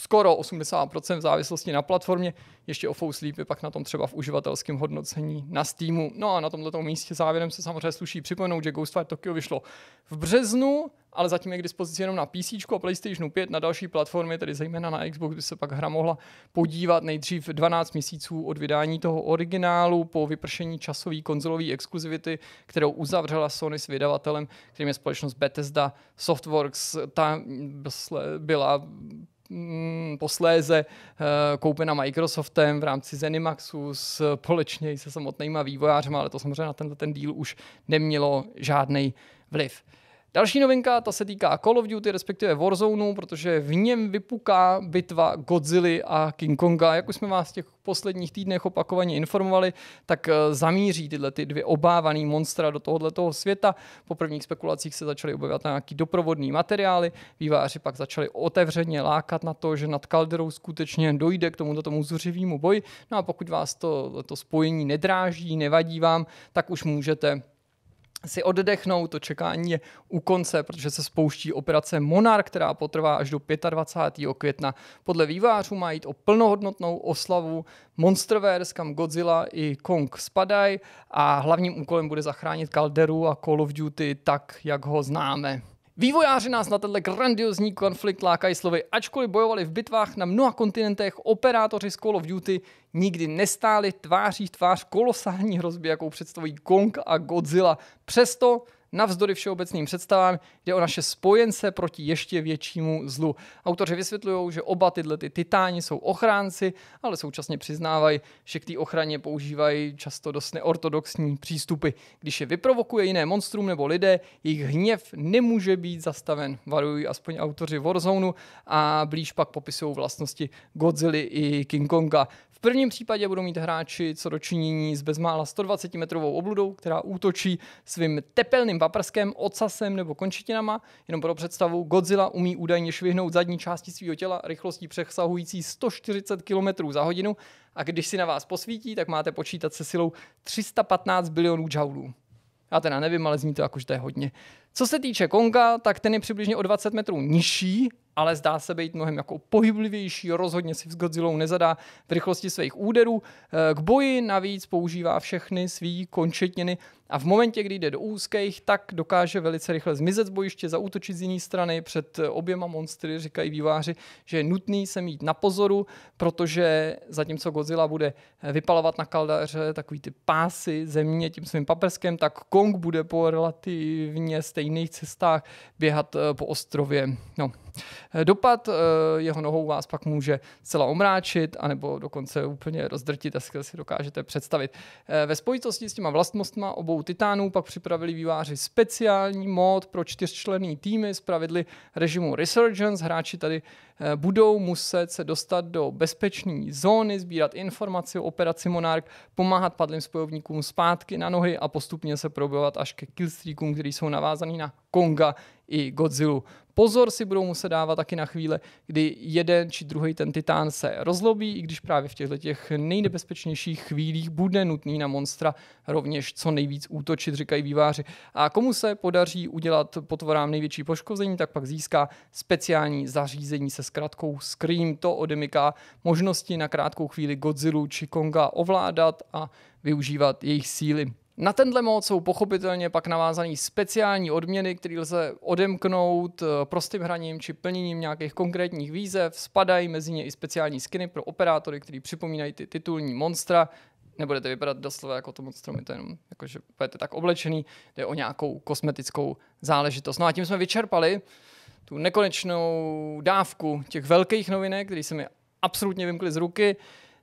skoro 80% v závislosti na platformě. Ještě o Sleep je pak na tom třeba v uživatelském hodnocení na Steamu. No a na tomto místě závěrem se samozřejmě sluší připomenout, že Ghostwire Tokyo vyšlo v březnu, ale zatím je k dispozici jenom na PC a PlayStation 5, na další platformy, tedy zejména na Xbox, by se pak hra mohla podívat nejdřív 12 měsíců od vydání toho originálu po vypršení časové konzolové exkluzivity, kterou uzavřela Sony s vydavatelem, kterým je společnost Bethesda Softworks. Ta byla mm, posléze uh, koupena Microsoftem v rámci Zenimaxu společně se samotnýma vývojářem, ale to samozřejmě na tenhle ten díl už nemělo žádný vliv. Další novinka, ta se týká Call of Duty, respektive Warzone, protože v něm vypuká bitva Godzilla a King Konga. Jak už jsme vás v těch posledních týdnech opakovaně informovali, tak eh, zamíří tyhle ty dvě obávaný monstra do tohoto světa. Po prvních spekulacích se začaly objevovat nějaký doprovodný materiály, výváři pak začali otevřeně lákat na to, že nad Kalderou skutečně dojde k tomuto tomu zuřivému boji. No a pokud vás to, to spojení nedráží, nevadí vám, tak už můžete si oddechnout, to čekání je u konce, protože se spouští operace Monarch, která potrvá až do 25. května. Podle vývářů má jít o plnohodnotnou oslavu Monsterverse, kam Godzilla i Kong spadají a hlavním úkolem bude zachránit Calderu a Call of Duty tak, jak ho známe. Vývojáři nás na tenhle grandiozní konflikt lákají slovy, ačkoliv bojovali v bitvách na mnoha kontinentech, operátoři z Call of Duty nikdy nestáli tváří v tvář kolosální hrozbě, jakou představují Kong a Godzilla. Přesto Navzdory všeobecným představám jde o naše spojence proti ještě většímu zlu. Autoři vysvětlují, že oba tyhle ty titáni jsou ochránci, ale současně přiznávají, že k té ochraně používají často dost neortodoxní přístupy. Když je vyprovokuje jiné monstrum nebo lidé, jejich hněv nemůže být zastaven, varují aspoň autoři Warzone a blíž pak popisují vlastnosti Godzilla i King Konga. V prvním případě budou mít hráči co dočinění s bezmála 120 metrovou obludou, která útočí svým tepelným paprskem, ocasem nebo končetinama. Jenom pro představu, Godzilla umí údajně švihnout zadní části svého těla rychlostí přesahující 140 km za hodinu a když si na vás posvítí, tak máte počítat se silou 315 bilionů joulů. Já teda nevím, ale zní to jako, že to je hodně. Co se týče Konga, tak ten je přibližně o 20 metrů nižší ale zdá se být mnohem jako pohyblivější, rozhodně si s Godzillou nezadá v rychlosti svých úderů. Eh, k boji navíc používá všechny svý končetiny a v momentě, kdy jde do úzkých, tak dokáže velice rychle zmizet z bojiště, zaútočit z jiné strany před eh, oběma monstry, říkají výváři, že je nutný se mít na pozoru, protože zatímco Godzilla bude eh, vypalovat na kaldaře takový ty pásy země tím svým paprskem, tak Kong bude po relativně stejných cestách běhat po ostrově. No, Eh, dopad eh, jeho nohou vás pak může zcela omráčit, anebo dokonce úplně rozdrtit, jestli si dokážete představit. Eh, ve spojitosti s těma vlastnostmi obou titánů pak připravili výváři speciální mod pro čtyřčlenný týmy z pravidly režimu Resurgence. Hráči tady budou muset se dostat do bezpečné zóny, sbírat informace o operaci Monarch, pomáhat padlým spojovníkům zpátky na nohy a postupně se probovat až ke killstreakům, který jsou navázaný na Konga i Godzilla. Pozor si budou muset dávat taky na chvíle, kdy jeden či druhý ten titán se rozlobí, i když právě v těchto těch nejnebezpečnějších chvílích bude nutný na monstra rovněž co nejvíc útočit, říkají výváři. A komu se podaří udělat potvorám největší poškození, tak pak získá speciální zařízení se zkratkou Scream. To odemyká možnosti na krátkou chvíli Godzilla či Konga ovládat a využívat jejich síly. Na tenhle mod jsou pochopitelně pak navázané speciální odměny, které lze odemknout eh, prostým hraním či plněním nějakých konkrétních výzev. Spadají mezi ně i speciální skiny pro operátory, který připomínají ty titulní monstra. Nebudete vypadat doslova jako to monstrum, je to jenom jako, že budete tak oblečený, jde o nějakou kosmetickou záležitost. No a tím jsme vyčerpali tu nekonečnou dávku těch velkých novinek, které se mi absolutně vymkly z ruky.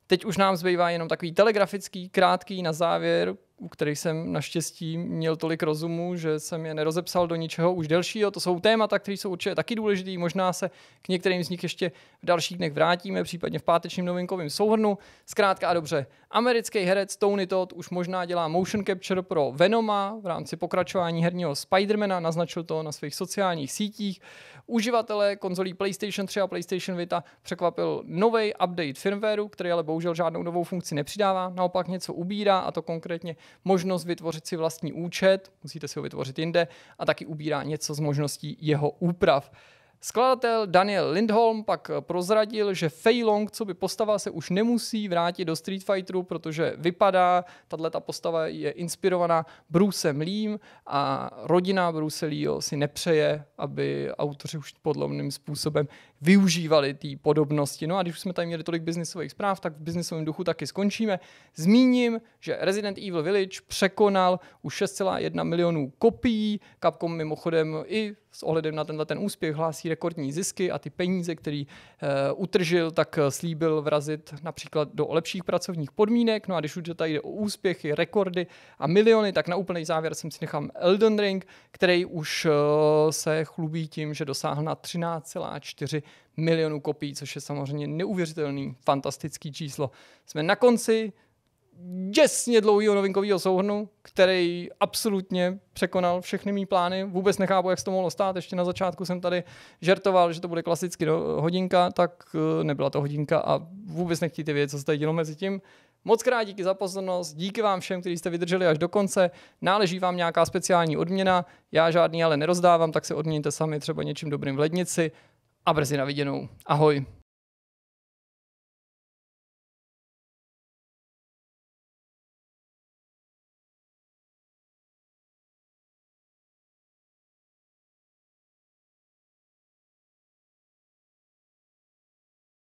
Teď už nám zbývá jenom takový telegrafický, krátký na závěr, u kterých jsem naštěstí měl tolik rozumu, že jsem je nerozepsal do ničeho už delšího. To jsou témata, které jsou určitě taky důležité. Možná se k některým z nich ještě v dalších dnech vrátíme, případně v pátečním novinkovém souhrnu. Zkrátka a dobře, americký herec Tony Todd už možná dělá motion capture pro Venoma v rámci pokračování herního Spidermana, naznačil to na svých sociálních sítích. Uživatele konzolí PlayStation 3 a PlayStation Vita překvapil nový update firmwareu, který ale bohužel žádnou novou funkci nepřidává, naopak něco ubírá, a to konkrétně možnost vytvořit si vlastní účet, musíte si ho vytvořit jinde, a taky ubírá něco z možností jeho úprav. Skladatel Daniel Lindholm pak prozradil, že Fei Long, co by postava, se už nemusí vrátit do Street Fighteru, protože vypadá, tato postava je inspirovaná Brucem Leem a rodina Bruce Leeho si nepřeje, aby autoři už podlomným způsobem využívali té podobnosti. No a když už jsme tady měli tolik biznisových zpráv, tak v biznisovém duchu taky skončíme. Zmíním, že Resident Evil Village překonal už 6,1 milionů kopií. Capcom mimochodem i s ohledem na tenhle ten úspěch hlásí rekordní zisky a ty peníze, který uh, utržil, tak slíbil vrazit například do lepších pracovních podmínek. No a když už tady jde o úspěchy, rekordy a miliony, tak na úplný závěr jsem si nechám Elden Ring, který už uh, se chlubí tím, že dosáhl na 13,4 milionů kopií, což je samozřejmě neuvěřitelný, fantastický číslo. Jsme na konci děsně dlouhého novinkového souhrnu, který absolutně překonal všechny mý plány. Vůbec nechápu, jak se to mohlo stát. Ještě na začátku jsem tady žertoval, že to bude klasicky hodinka, tak eh, nebyla to hodinka a vůbec nechtíte vědět, co se tady dělo mezi tím. Moc krát díky za pozornost, díky vám všem, kteří jste vydrželi až do konce. Náleží vám nějaká speciální odměna, já žádný ale nerozdávám, tak se odměníte sami třeba něčím dobrým v lednici a brzy na viděnou. Ahoj.